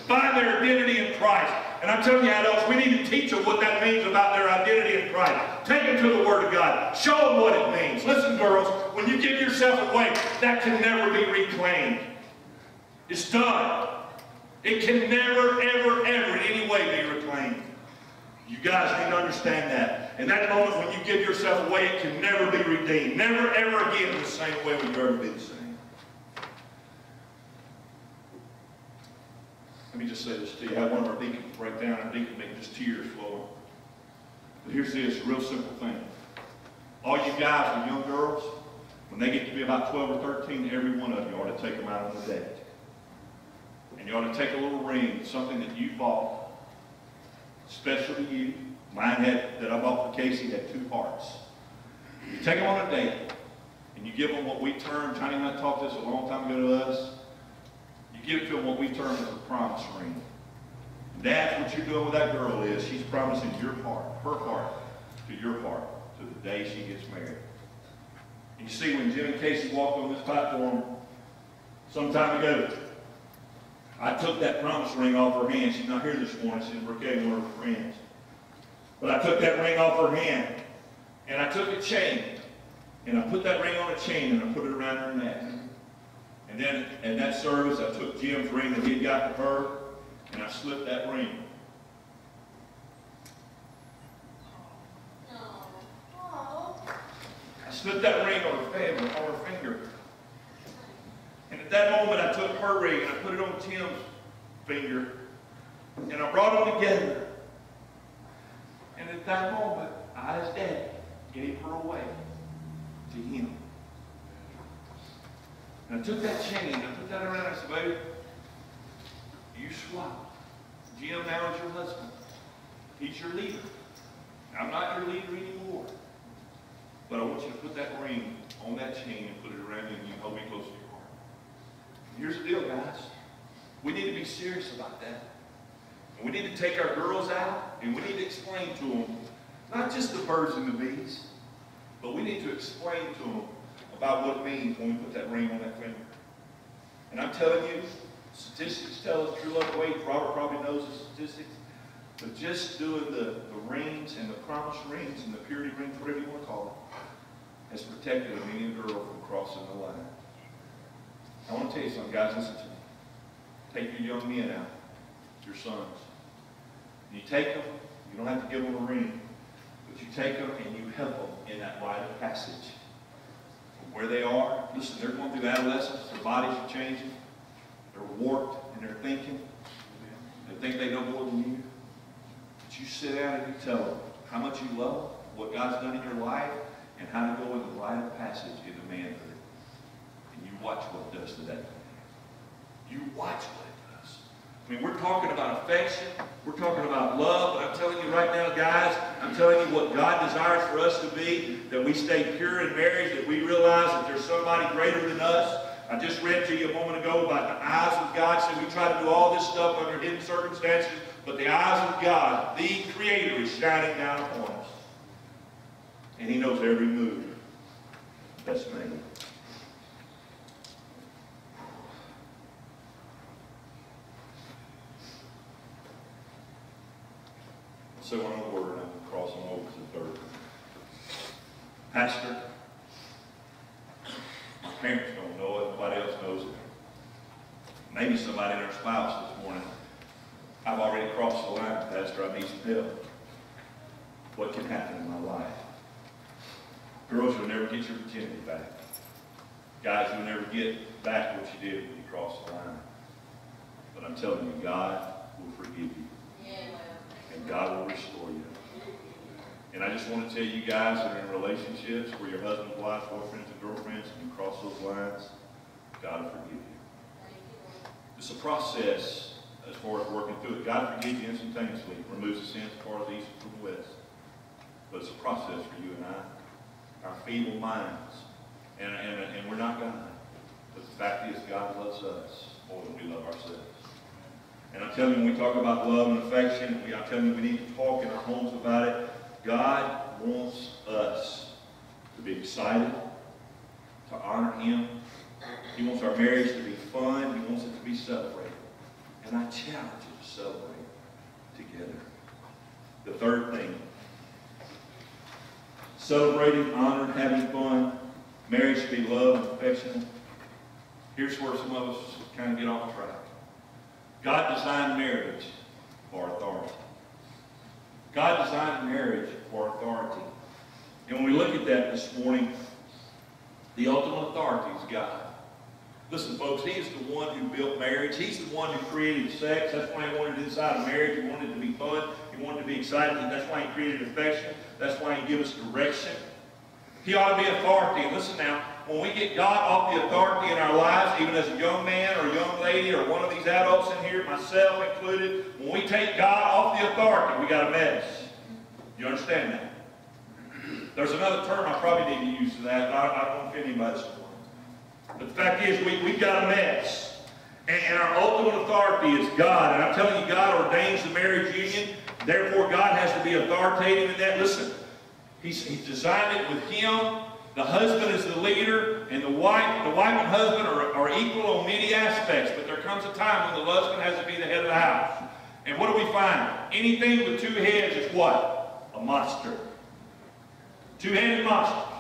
Find their identity in Christ. And I'm telling you, adults, we need to teach them what that means about their identity in Christ. Take them to the Word of God. Show them what it means. Listen, girls, when you give yourself away, that can never be reclaimed. It's done. It can never, ever, ever in any way be reclaimed. You guys need to understand that. In that moment when you give yourself away, it can never be redeemed. Never, ever again the same way will you ever be the same. Let me just say this to you. I had one of our deacons break down and deacon make just tears flowing. But here's this, real simple thing. All you guys and young girls, when they get to be about 12 or 13, every one of you ought to take them out on the date. And you ought to take a little ring, something that you bought, special to you. Mine had, that I bought for Casey, had two hearts. You take them on a date, and you give them what we term, Johnny and I talked this a long time ago to us, you give it to them what we term as a promise ring. And that's what you're doing with that girl is, she's promising your heart, her heart, to your heart, to the day she gets married. And you see, when Jim and Casey walked on this platform some time ago, I took that promise ring off her hand. She's not here this morning. She's Brooke, one of her friends. But I took that ring off her hand, and I took a chain, and I put that ring on a chain, and I put it around her neck. And then in that service, I took Jim's ring that he'd got to her, and I slipped that ring. I slipped that ring on her finger, on her finger. At that moment, I took her ring and I put it on Tim's finger, and I brought them together. And at that moment, I, as daddy, gave her away to him. And I took that chain, I put that around, I said, baby, you swap. Jim now is your husband. He's your leader. I'm not your leader anymore. But I want you to put that ring on that chain and put it around you and you hold me close to heart. Here's the deal, guys. We need to be serious about that. And we need to take our girls out and we need to explain to them not just the birds and the bees, but we need to explain to them about what it means when we put that ring on that finger. And I'm telling you, statistics tell us true love waits. Robert probably knows the statistics. But just doing the, the rings and the promise rings and the purity rings, whatever you want to call it, has protected a a girl from crossing the line. I want to tell you something, guys. Listen to me. Take your young men out, your sons. You take them, you don't have to give them a ring, but you take them and you help them in that rite of passage. From where they are, listen, they're going through adolescence, their bodies are changing, they're warped in their thinking, they think they know more than you. But you sit down and you tell them how much you love them, what God's done in your life, and how to go in the rite of passage into manhood. Watch what it does to that. You watch what it does. I mean, we're talking about affection. We're talking about love. But I'm telling you right now, guys, I'm telling you what God desires for us to be, that we stay pure in marriage, that we realize that there's somebody greater than us. I just read to you a moment ago about the eyes of God. So we try to do all this stuff under hidden circumstances, but the eyes of God, the Creator, is shining down upon us. And he knows every move that's made. So on the word, and I'm crossing over to the third. Pastor, my parents don't know it, nobody else knows it. Maybe somebody in their spouse this morning. I've already crossed the line, Pastor, I need some help. What can happen in my life? Girls, you'll never get your virginity back. Guys, you'll never get back what you did when you crossed the line. But I'm telling you, God will forgive you. God will restore you. And I just want to tell you guys that are in relationships where your husband, wife, boyfriends, and girlfriends, and you cross those lines, God will forgive you. It's a process as far as working through it. God forgives you instantaneously, removes the sins far as the east from the west. But it's a process for you and I, our feeble minds. And, and, and we're not God. But the fact is, God loves us more than we love ourselves. And I'm telling you, when we talk about love and affection, we, I'm telling you, we need to talk in our homes about it. God wants us to be excited, to honor Him. He wants our marriage to be fun. He wants it to be celebrated. And I challenge you to celebrate together. The third thing, celebrating, honoring, having fun. Marriage should be love and affection. Here's where some of us kind of get off track. God designed marriage for authority. God designed marriage for authority. And when we look at that this morning, the ultimate authority is God. Listen, folks, He is the one who built marriage. He's the one who created sex. That's why He wanted to decide a marriage. He wanted it to be fun. He wanted to be exciting. That's why He created affection. That's why He gave us direction. He ought to be authority. Listen now, when we get God off the authority in our lives, even as a young man or a young lady or one of these adults in here, myself included, when we take God off the authority, we got a mess. You understand that? There's another term I probably need to use to that, I, I don't offend anybody this morning. But the fact is, we, we've got a mess. And, and our ultimate authority is God. And I'm telling you, God ordains the marriage union. Therefore, God has to be authoritative in that. Listen, He's, he's designed it with Him. The husband is the leader, and the wife, the wife and husband are, are equal on many aspects. But there comes a time when the husband has to be the head of the house. And what do we find? Anything with two heads is what? A monster. Two-headed monster.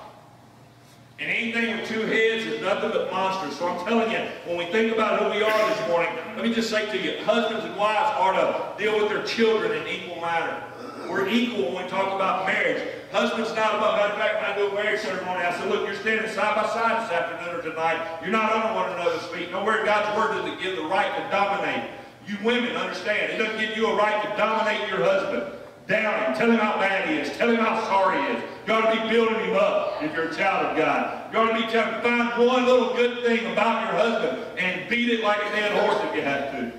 And anything with two heads is nothing but monsters. So I'm telling you, when we think about who we are this morning, let me just say to you, husbands and wives are to deal with their children in equal manner. We're equal when we talk about marriage. Husband's not above. Matter of fact, when I do a marriage ceremony, I said, look, you're standing side by side this afternoon or tonight. You're not under one another's feet. Nowhere in God's word does it give the right to dominate. You women understand. It doesn't give you a right to dominate your husband. Down him. Tell him how bad he is. Tell him how sorry he is. You ought to be building him up if you're a child of God. You ought to be telling him, find one little good thing about your husband and beat it like a dead horse if you have to.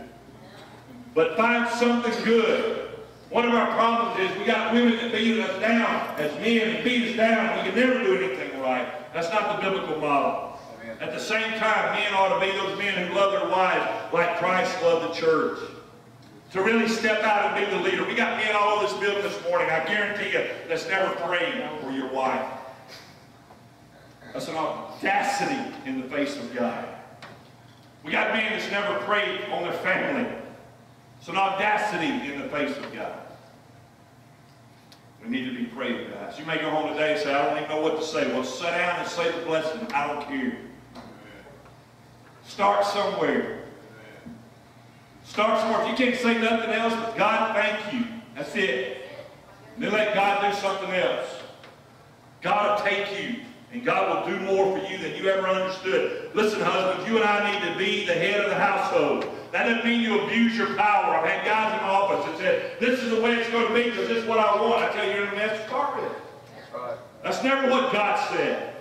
But find something good. One of our problems is we got women that beat us down as men and beat us down. We can never do anything right. That's not the biblical model. At the same time, men ought to be those men who love their wives like Christ loved the church. To really step out and be the leader. We got men all over this building this morning, I guarantee you, that's never prayed for your wife. That's an audacity in the face of God. We got men that's never prayed on their family. It's an audacity in the face of God. We need to be praying, guys. You may go home today and say, I don't even know what to say. Well, sit down and say the blessing. I don't care. Start somewhere. Start somewhere. If you can't say nothing else, but God, thank you. That's it. And then let God do something else. God will take you, and God will do more for you than you ever understood. Listen, husbands, you and I need to be the head of the household. That doesn't mean you abuse your power. I've had guys in office that said, this is the way it's going to be because this is what I want. I tell you, you're in a mess of carpet. That's right. That's never what God said.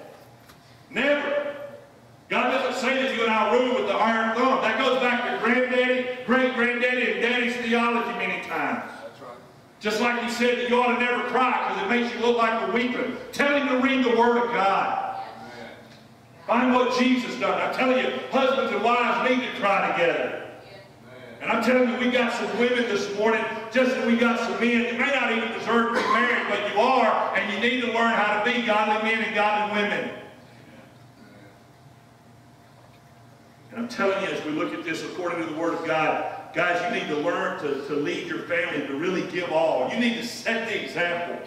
Never. God doesn't say that you and I rule with the iron thumb. That goes back to granddaddy, great-granddaddy, and daddy's theology many times. Just like he said that you ought to never cry because it makes you look like a weeping. Tell him to read the Word of God. Amen. Find what Jesus done. I'm telling you, husbands and wives need to cry together. And I'm telling you, we got some women this morning, just as we got some men. You may not even deserve to be married, but you are, and you need to learn how to be godly men and godly women. And I'm telling you, as we look at this according to the Word of God, guys, you need to learn to, to lead your family, to really give all. You need to set the example.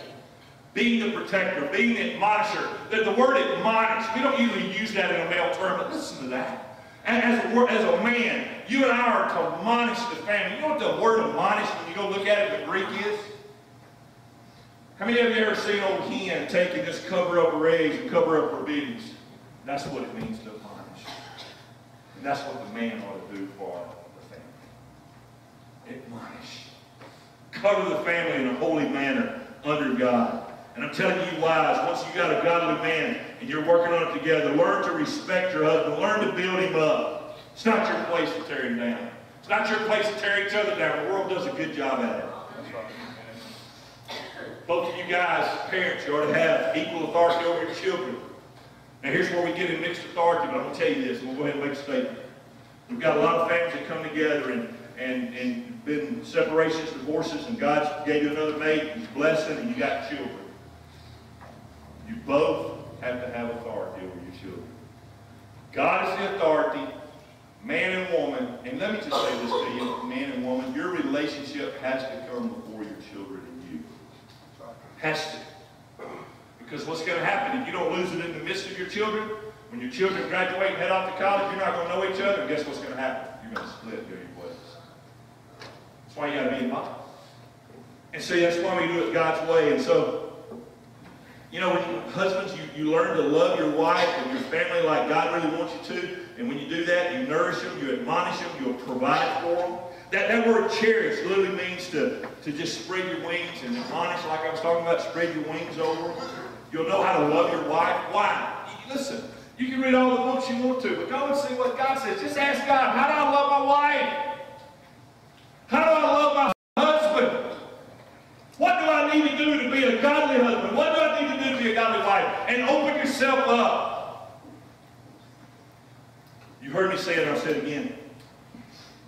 Being the protector, being the admonisher. The, the word admonish, we don't usually use that in a male term, but listen to that. As a, as a man, you and I are to admonish the family. You know what the word admonish, when you go look at it, the Greek is? How many of you ever seen old hen taking just cover up her eggs and cover up her babies? That's what it means to admonish. And that's what the man ought to do for family. Admonish. Cover the family in a holy manner under God. And I'm telling you, wives, once you got a godly man and you're working on it together, learn to respect your husband. Learn to build him up. It's not your place to tear him down. It's not your place to tear each other down. The world does a good job at it. Both of you guys, parents, you ought to have equal authority over your children. Now here's where we get in mixed authority, but I'm going to tell you this, and we'll go ahead and make a statement. We've got a lot of families that come together and, and, and been separations, divorces, and God gave you another mate, He's blessing, and you got children. You both have to have authority over your children. God is the authority, man and woman, and let me just say this to you, man and woman, your relationship has to come before your children and you. Has to. Because what's going to happen if you don't lose it in the midst of your children? When your children graduate and head off to college, you're not going to know each other, and guess what's going to happen? You're going to split why you got to be involved. And see, that's why we do it God's way. And so, you know, when you, husbands, you, you learn to love your wife and your family like God really wants you to. And when you do that, you nourish them, you admonish them, you provide for them. That, that word cherish literally means to, to just spread your wings and admonish, like I was talking about, spread your wings over. You'll know how to love your wife. Why? Listen, you can read all the books you want to, but go and see what God says. Just ask God, how do I love my wife? How do I love my husband? What do I need to do to be a godly husband? What do I need to do to be a godly wife? And open yourself up. You heard me say it, I'll say it again.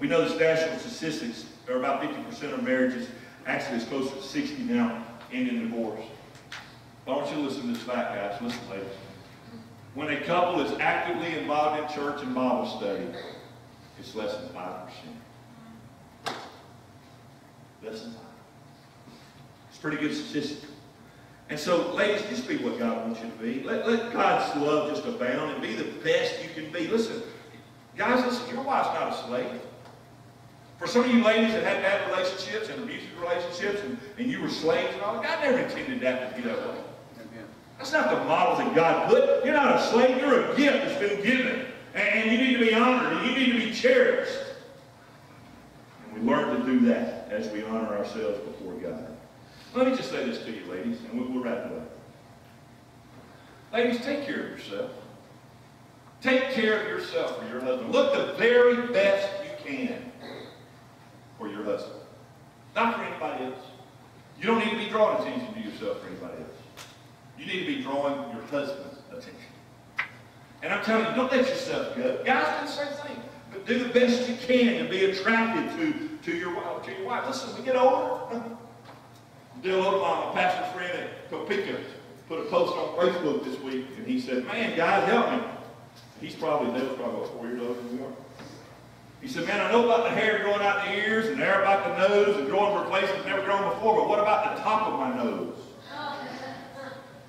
We know the national statistics are about 50% of marriages, actually it's closer to 60 now, end in divorce. But I want you to listen to this fact, guys. Listen, ladies. When a couple is actively involved in church and Bible study, it's less than 5%. Less than 5 It's pretty good statistic. And so, ladies, just be what God wants you to be. Let, let God's love just abound and be the best you can be. Listen, guys, listen, your wife's not a slave. For some of you ladies that had bad relationships and abusive relationships and, and you were slaves and all, God never intended that to be that way. That's not the model that God put. You're not a slave. You're a gift that's been given. And you need to be honored and you need to be cherished. And we learn to do that as we honor ourselves before God. Let me just say this to you, ladies, and we'll, we'll wrap it up. Ladies, take care of yourself. Take care of yourself for your husband. Look the very best you can for your husband. Not for anybody else. You don't need to be drawing attention to yourself for anybody else. You need to be drawing your husband's attention. And I'm telling you, don't let yourself go. Guys do the same thing. But do the best you can to be attracted to, to, your, wife. to your wife. Listen, we get older. Dale Odomon, a pastor friend at Topeka, put a post on Facebook this week, and he said, man, God help me. He's probably, Dale's probably about four years older than we are. He said, man, I know about the hair growing out the ears and the hair about the nose and growing for places never grown before, but what about the top of my nose?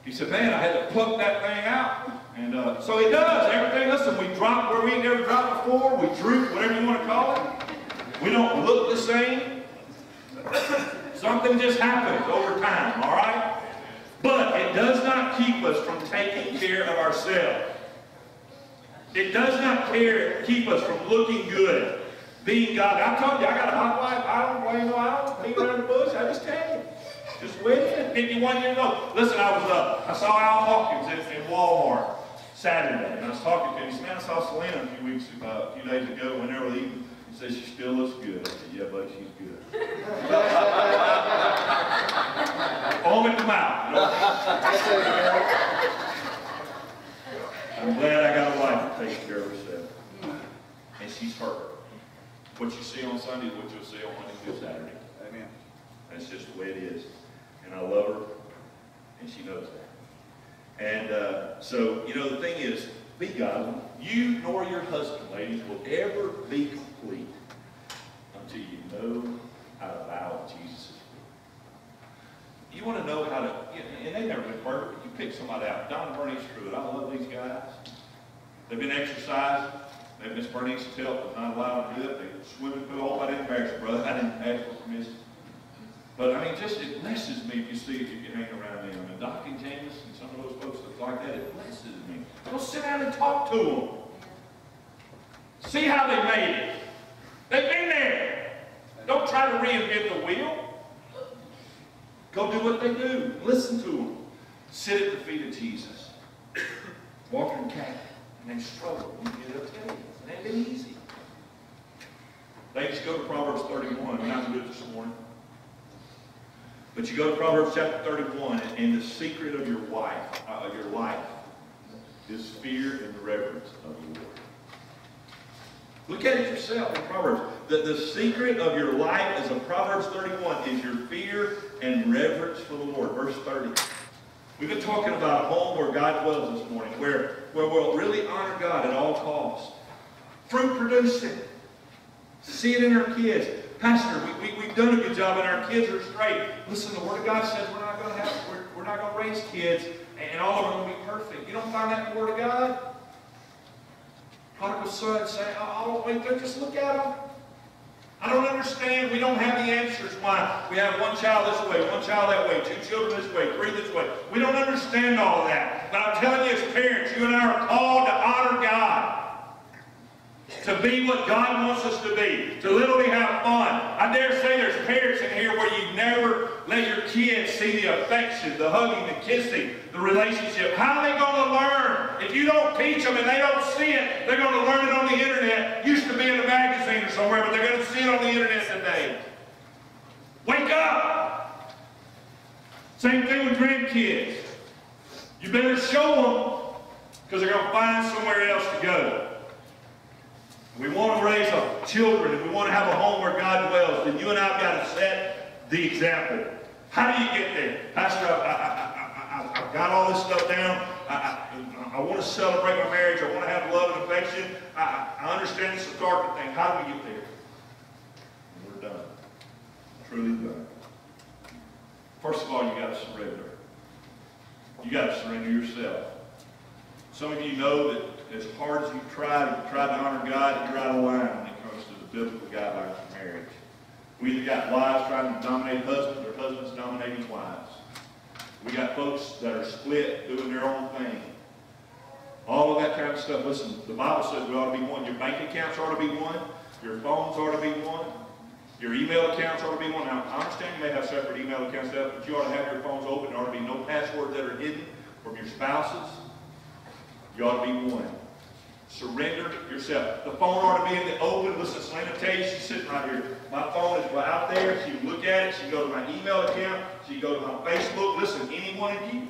He said, man, I had to pluck that thing out. And uh, so he does. Everything, listen, we drop where we never dropped before. We droop, whatever you want to call it. We don't look the same. Something just happens over time, all right? But it does not keep us from taking care of ourselves. It does not care, keep us from looking good, being godly. I told you, I got a hot wife. I don't blame you. I don't beat around the bush. I just tell you. Just wait it. 51 years old. Listen, I was uh, I saw Al Hawkins in, in Walmart Saturday, and I was talking to him. He said, man, I saw Selena a few weeks, uh, a few days ago when they. He said, she still looks good. I said, yeah, buddy, she's good. Foam at the mouth. You know? I'm glad I got a wife that takes care of herself. And she's her. What you see on Sunday is what you'll see on Monday through Saturday. Amen. That's just the way it is. And I love her, and she knows that. And uh, so, you know, the thing is, be godly. You nor your husband, ladies, will ever be complete until you know how to bow at Jesus'. You want to know how to, and they've never been perfect. You pick somebody out. Don Bernice Pruitt. I love these guys. They've been exercising. They've Miss Bernice's help, but not allowed to do it. They swim in pool. I didn't embarrass brother. I didn't ask for permission. But I mean, just it blesses me if you see it, if you hang around them. And and James and some of those folks that like that, it blesses me. Go sit down and talk to them. See how they made it. They've been there. Don't try to reinvent the wheel. Go do what they do. Listen to them. Sit at the feet of Jesus. Walk in Kathy, and they struggle. You get up to It ain't been easy. Ladies, go to Proverbs 31. We're not going to do it this morning. But you go to Proverbs chapter 31, and the secret of your wife, uh, of your life, is fear and reverence of the Lord. Look at it yourself in Proverbs. The, the secret of your life as a Proverbs 31 is your fear and reverence for the Lord. Verse 30. We've been talking about a home where God dwells this morning, where, where we'll really honor God at all costs. Fruit producing. See it in our kids. Pastor, we, we, we've done a good job and our kids are straight. Listen, the Word of God says we're not going to have, we're, we're not going to raise kids and all of them will be perfect. You don't find that in the Word of God? Prodigal son say, oh, oh, wait there, just look at them. I don't understand. We don't have the answers why we have one child this way, one child that way, two children this way, three this way. We don't understand all of that. But I'm telling you as parents, you and I are called to honor God to be what God wants us to be, to literally have fun. I dare say there's parents in here where you never let your kids see the affection, the hugging, the kissing, the relationship. How are they going to learn? If you don't teach them and they don't see it, they're going to learn it on the internet. Used to be in a magazine or somewhere, but they're going to see it on the internet today. Wake up! Same thing with grandkids. You better show them because they're going to find somewhere else to go. We want to raise our children and we want to have a home where God dwells, then you and I have got to set the example. How do you get there? Pastor, I, I, I, have got all this stuff down. I, want to celebrate my marriage. I want to have love and affection. I, understand this authority thing. How do we get there? We're done. Truly done. First of all, you got to surrender. You got to surrender yourself. Some of you know that as hard as you try to try to honor God, you're out of line when it comes to the biblical guidelines for marriage. We either got wives trying to dominate husbands or husbands dominating wives. We got folks that are split doing their own thing. All of that kind of stuff. Listen, the Bible says we ought to be one. Your bank accounts ought to be one. Your phones ought to be one. Your email accounts ought to be one. Now, I understand you may have separate email accounts, but you ought to have your phones open. There ought to be no passwords that are hidden from your spouses. You ought to be one. Surrender yourself. The phone ought to be in the open. Listen, Selena you, she's sitting right here. My phone is out there. She look at it. She go to my email account. She go to my Facebook. Listen, any one of you,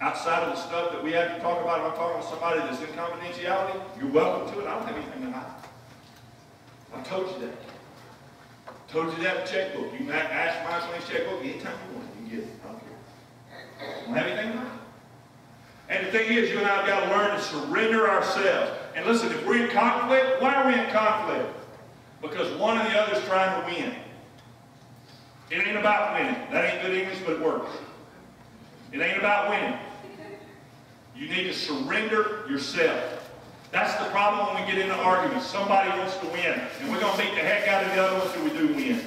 outside of the stuff that we have to talk about, if I'm talking to somebody that's in confidentiality, you're welcome to it. I don't have anything to hide. I told you that. I told you that checkbook. You can ask my checkbook anytime you want. You can get it. I don't care. I don't have anything to hide. And the thing is, you and I have got to learn to surrender ourselves. And listen, if we're in conflict, why are we in conflict? Because one or the other is trying to win. It ain't about winning. That ain't good English, but it works. It ain't about winning. You need to surrender yourself. That's the problem when we get into arguments. Somebody wants to win, and we're going to beat the heck out of the other one so we do win.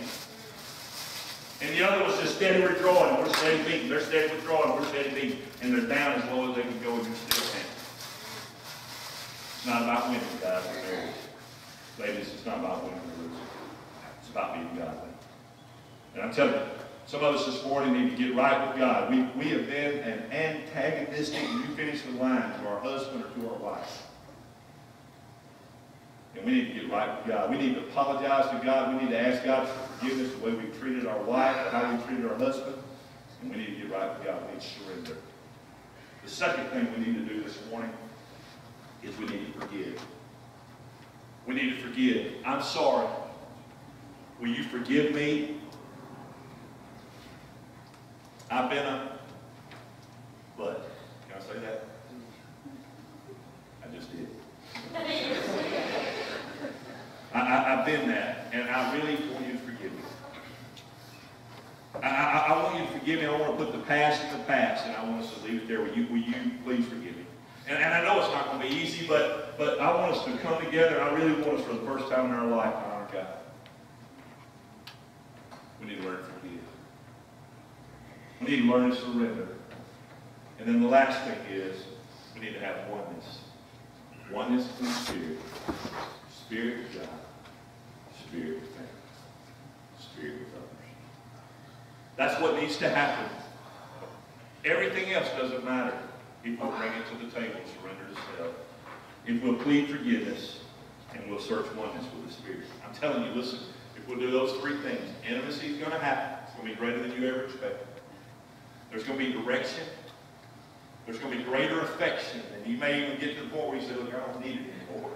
And the other was just steady withdrawing. We're steady beating. They're steady withdrawing. We're steady beating. And they're down as low as they can go and you're still standing. It's not about winning, guys. Ladies, it's not about winning or losing. It's about being godly. And I'm telling you, some of us this morning need to get right with God. We, we have been an antagonistic, you finish the line, to our husband or to our wife. And we need to get right with God. We need to apologize to God. We need to ask God for forgiveness the way we treated our wife, and how we treated our husband. And we need to get right with God. We need to surrender. The second thing we need to do this morning is we need to forgive. We need to forgive. I'm sorry. Will you forgive me? I've been a but. Can I say that? I just did. I, have been that, and I really want you to forgive me. I, I, I, want you to forgive me. I want to put the past in the past, and I want us to leave it there. Will you, will you please forgive me? And, and I know it's not going to be easy, but, but I want us to come together. I really want us for the first time in our life to honor God. We need to learn to forgive. We need to learn to surrender. And then the last thing is we need to have oneness. Oneness in the Spirit. Spirit with God. Spirit with family. Spirit with others. That's what needs to happen. Everything else doesn't matter if we'll bring it to the table, surrender to self. If we'll plead forgiveness and we'll search oneness with the Spirit. I'm telling you, listen, if we'll do those three things, intimacy is going to happen. It's going to be greater than you ever expected. There's going to be direction. There's going to be greater affection. And you may even get to the point where you say, look, I don't need it anymore.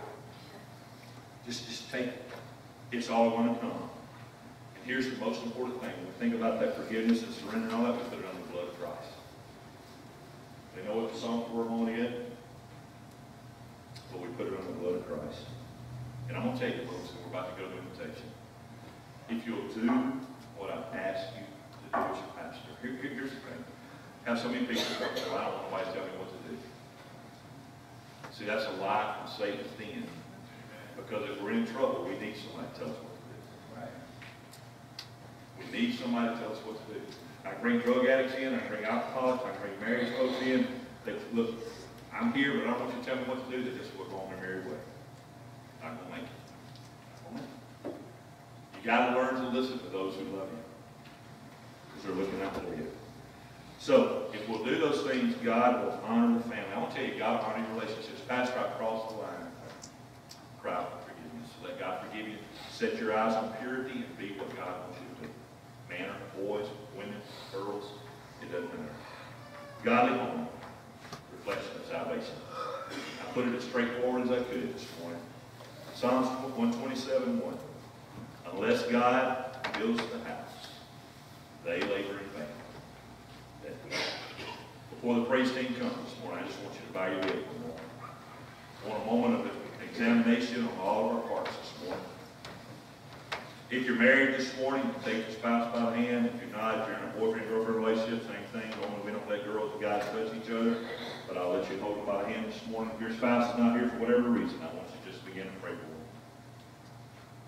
Just, just take it. It's all going to come. And here's the most important thing. When we think about that forgiveness and surrender and all that, we put it on the blood of Christ. They know what the song on again? But we put it on the blood of Christ. And I'm going to tell you, folks, we're about to go to invitation. If you'll do what I ask you to do as your pastor, here, here- here's the thing. Have so many people well, I don't want nobody to tell me what to do. See, that's a lie from Satan's den. Because if we're in trouble, we need somebody to tell us what to do. Right. We need somebody to tell us what to do. I bring drug addicts in, I bring alcoholics, I bring married folks in. They, look, I'm here, but I don't want you to tell me what to do. They just will go on their merry way. Not gonna make gonna make it. You gotta learn to listen to those who love you. Because they're looking out for you. So, if we'll do those things, God will honor the family. I want to tell you, God will honor your relationships. Pastor, I crossed the line. Out for forgiveness. Let God forgive you. Set your eyes on purity and be what God wants you to be. Man or boys, women, girls, it doesn't matter. Godly home, reflection of salvation. I put it as straightforward as I could this morning. Psalms 127, 1. Unless God builds the house, they labor in vain. Before the praise team comes this morning, I just want you to bow your head for a moment. I want a moment of examination on all of our hearts this morning. If you're married this morning, take your spouse by the hand. If you're not, if you're in a boyfriend-girlfriend relationship, same thing. Normally, we don't let girls and guys touch each other, but I'll let you hold them by the hand this morning. If your spouse is not here for whatever reason, I want you to just begin to pray for them.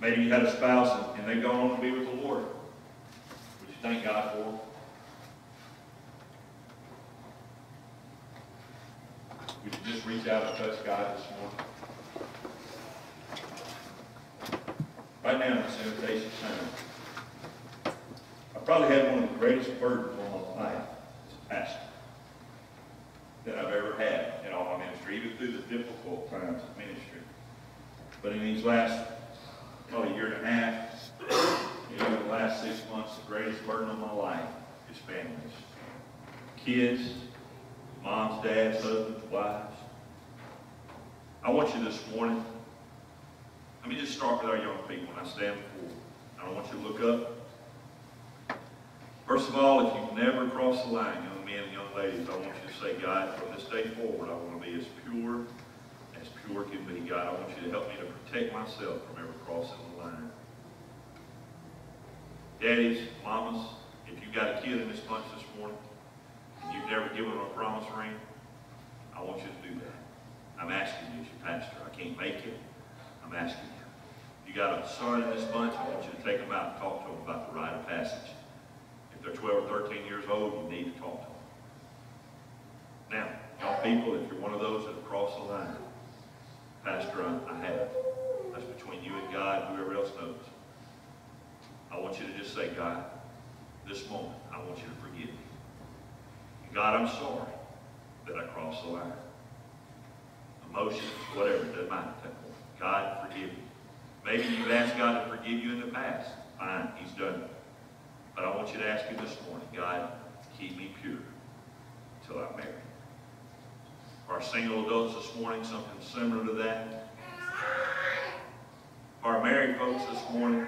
Maybe you had a spouse and, and they've gone on to be with the Lord. Would you thank God for them? Would you just reach out and touch God this morning? Right now, in this invitation time, I probably had one of the greatest burdens on my life as a pastor that I've ever had in all my ministry, even through the difficult times of ministry. But in these last, probably year and a half, even the last six months, the greatest burden of my life is families. Kids, moms, dads, husbands, wives. I want you this morning, let me just start with our young people when I stand before. I don't want you to look up. First of all, if you've never crossed the line, young men and young ladies, I want you to say, God, from this day forward, I want to be as pure as pure can be. God, I want you to help me to protect myself from ever crossing the line. Daddies, mamas, if you've got a kid in this bunch this morning, and you've never given them a promise ring, I want you to do that. I'm asking you as your pastor. I can't make it. I'm asking you. Got a son in this bunch, I want you to take them out and talk to them about the rite of passage. If they're 12 or 13 years old, you need to talk to them. Now, young people, if you're one of those that have crossed the line, Pastor, I, have. That's between you and God, whoever else knows. I want you to just say, God, this moment, I want you to forgive me. God, I'm sorry that I crossed the line. Emotions, whatever, doesn't matter. God, forgive me. Maybe you've asked God to forgive you in the past. Fine, He's done it. But I want you to ask Him this morning, God, keep me pure until I'm married. For our single adults this morning, something similar to that. For our married folks this morning,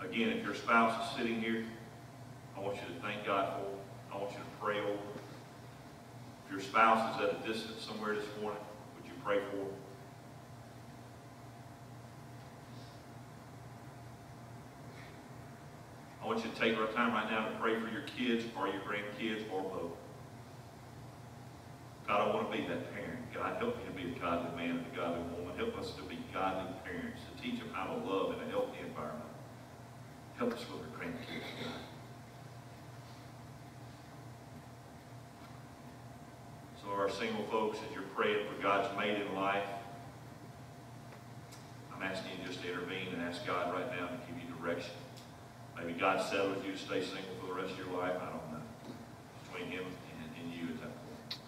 again, if your spouse is sitting here, I want you to thank God for them. I want you to pray over them. If your spouse is at a distance somewhere this morning, would you pray for? I want you to take our time right now to pray for your kids or your grandkids or both. God, I want to be that parent. God, help me to be a godly man and a godly woman. Help us to be godly parents, to teach them how to love in a healthy environment. Help us with our grandkids, God. So our single folks, as you're praying for God's mate in life, I'm asking you just to intervene and ask God right now to give you direction. Maybe God settled you to stay single for the rest of your life. I don't know. Between Him and, and you at that point.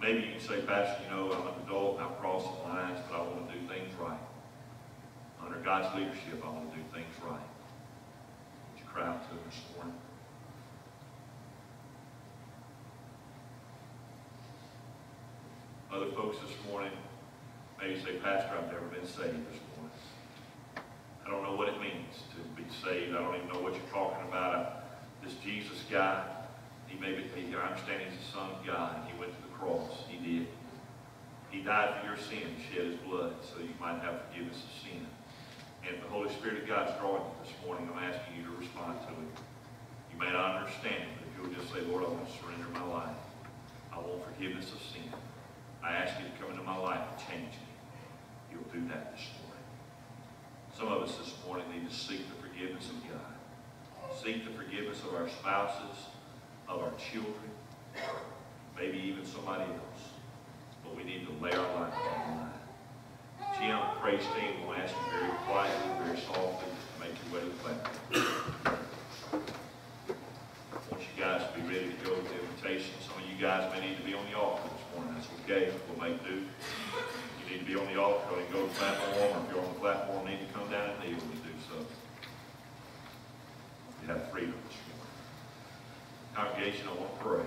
Maybe you can say, Pastor, you know, I'm an adult, I've crossed the lines, but I want to do things right. Under God's leadership, I want to do things right. Would you cry out to Him this morning? Other folks this morning maybe say, Pastor, I've never been saved. I don't know what it means to be saved. I don't even know what you're talking about. I, this Jesus guy, he may be, he, I understand he's the Son of God, he went to the cross. He did. He died for your sin, shed his blood, so you might have forgiveness of sin. And the Holy Spirit of God is drawing you this morning, I'm asking you to respond to it. You may not understand it, but if you'll just say, Lord, I want to surrender my life. I want forgiveness of sin. I ask you to come into my life and change me. You'll do that this morning. Some of us this morning need to seek the forgiveness of God. Seek the forgiveness of our spouses, of our children, maybe even somebody else. But we need to lay our life on the line. Jim, praise team, will ask you very quietly, very softly, to make your way to the platform. I want you guys to be ready to go with the invitation. Some of you guys may need to be on the altar this morning. That's okay. We'll make do. You need to be on the altar, and go to the platform, or if you're on the platform, need to come down and kneel and do so. You have freedom this morning. Congregation, I want to pray.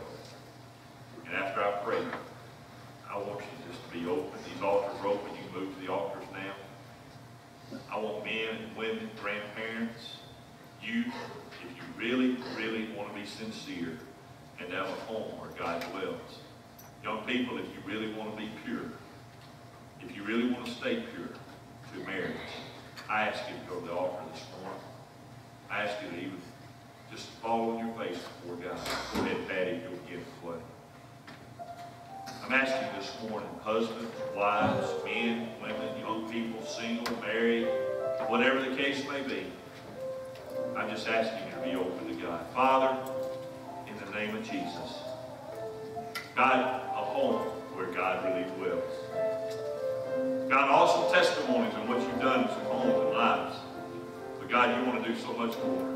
And after I pray, I want you just to be open. These altars are open. You can move to the altars now. I want men and women, grandparents, you, if you really, really want to be sincere and have a home where God dwells. Young people, if you really want to be pure, if you really want to stay pure to marriage, I ask you to go to the altar this morning. I ask you to even just fall on your face before God. Go ahead, Patty, you'll give play. I'm asking this morning, husbands, wives, men, women, young people, single, married, whatever the case may be, I'm just asking you to be open to God. Father, in the name of Jesus, God, a home where God really dwells. God, awesome testimonies on what you've done in some homes and lives. But God, you want to do so much more.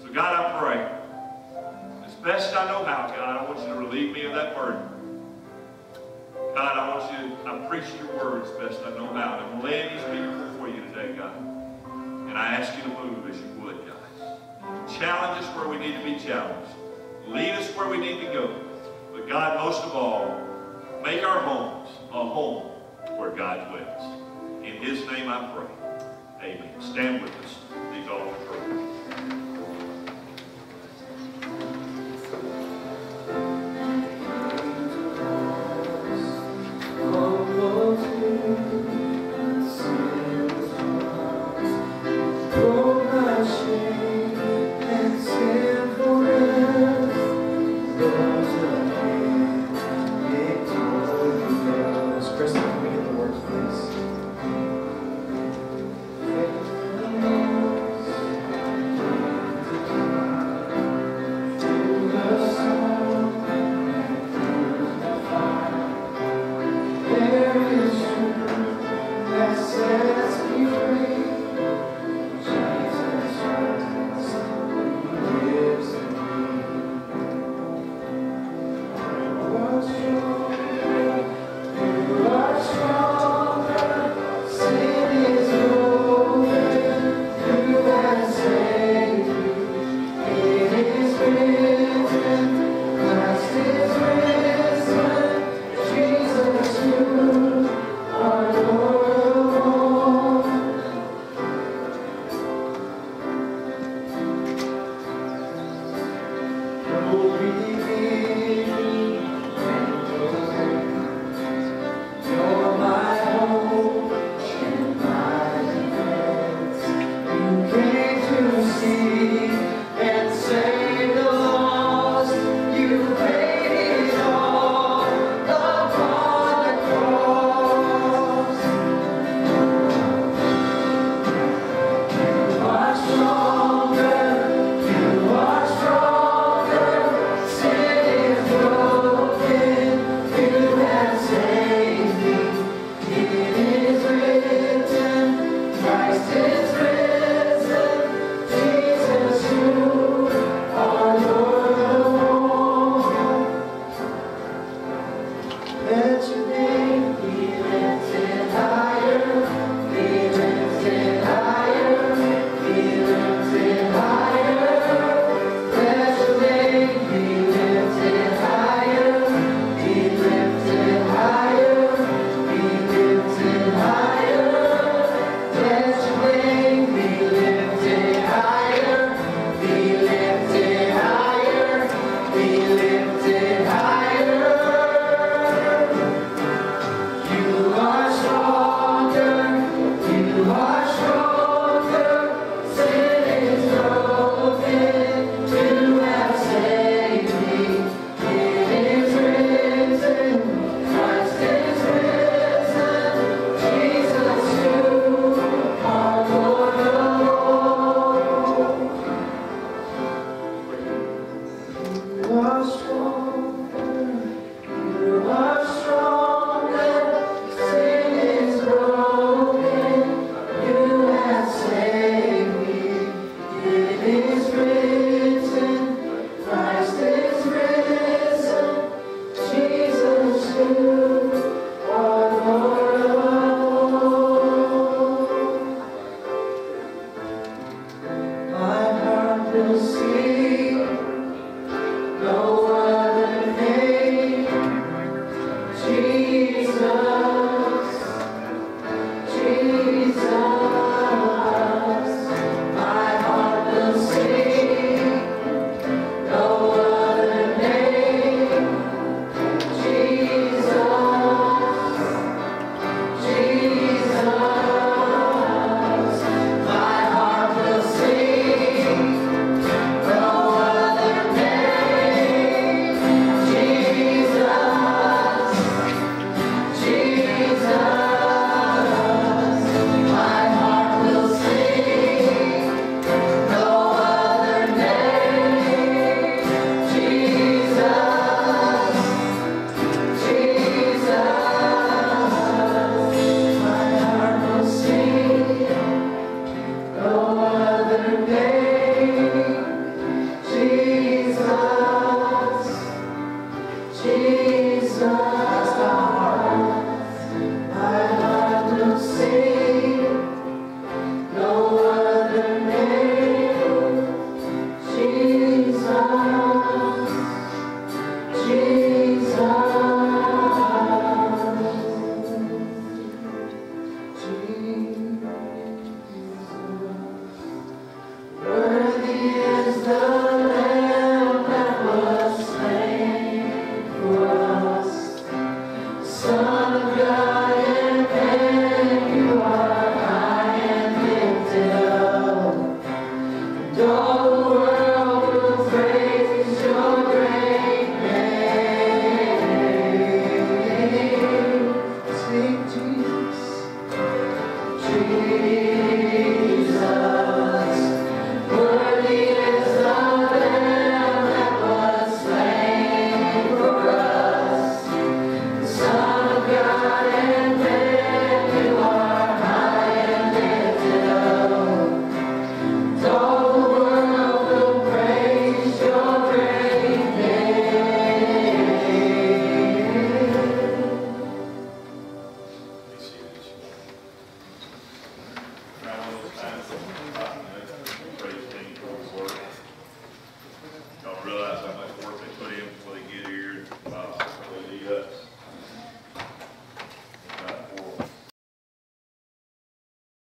So God, I pray, as best I know how, God, I want you to relieve me of that burden. God, I want you to, I preach your words as best I know how. I'm laying these people before you today, God. And I ask you to move as you would, God. Challenge us where we need to be challenged. Lead us where we need to go. But God, most of all, make our homes a home where God dwells. In his name I pray. Amen. Stand with us.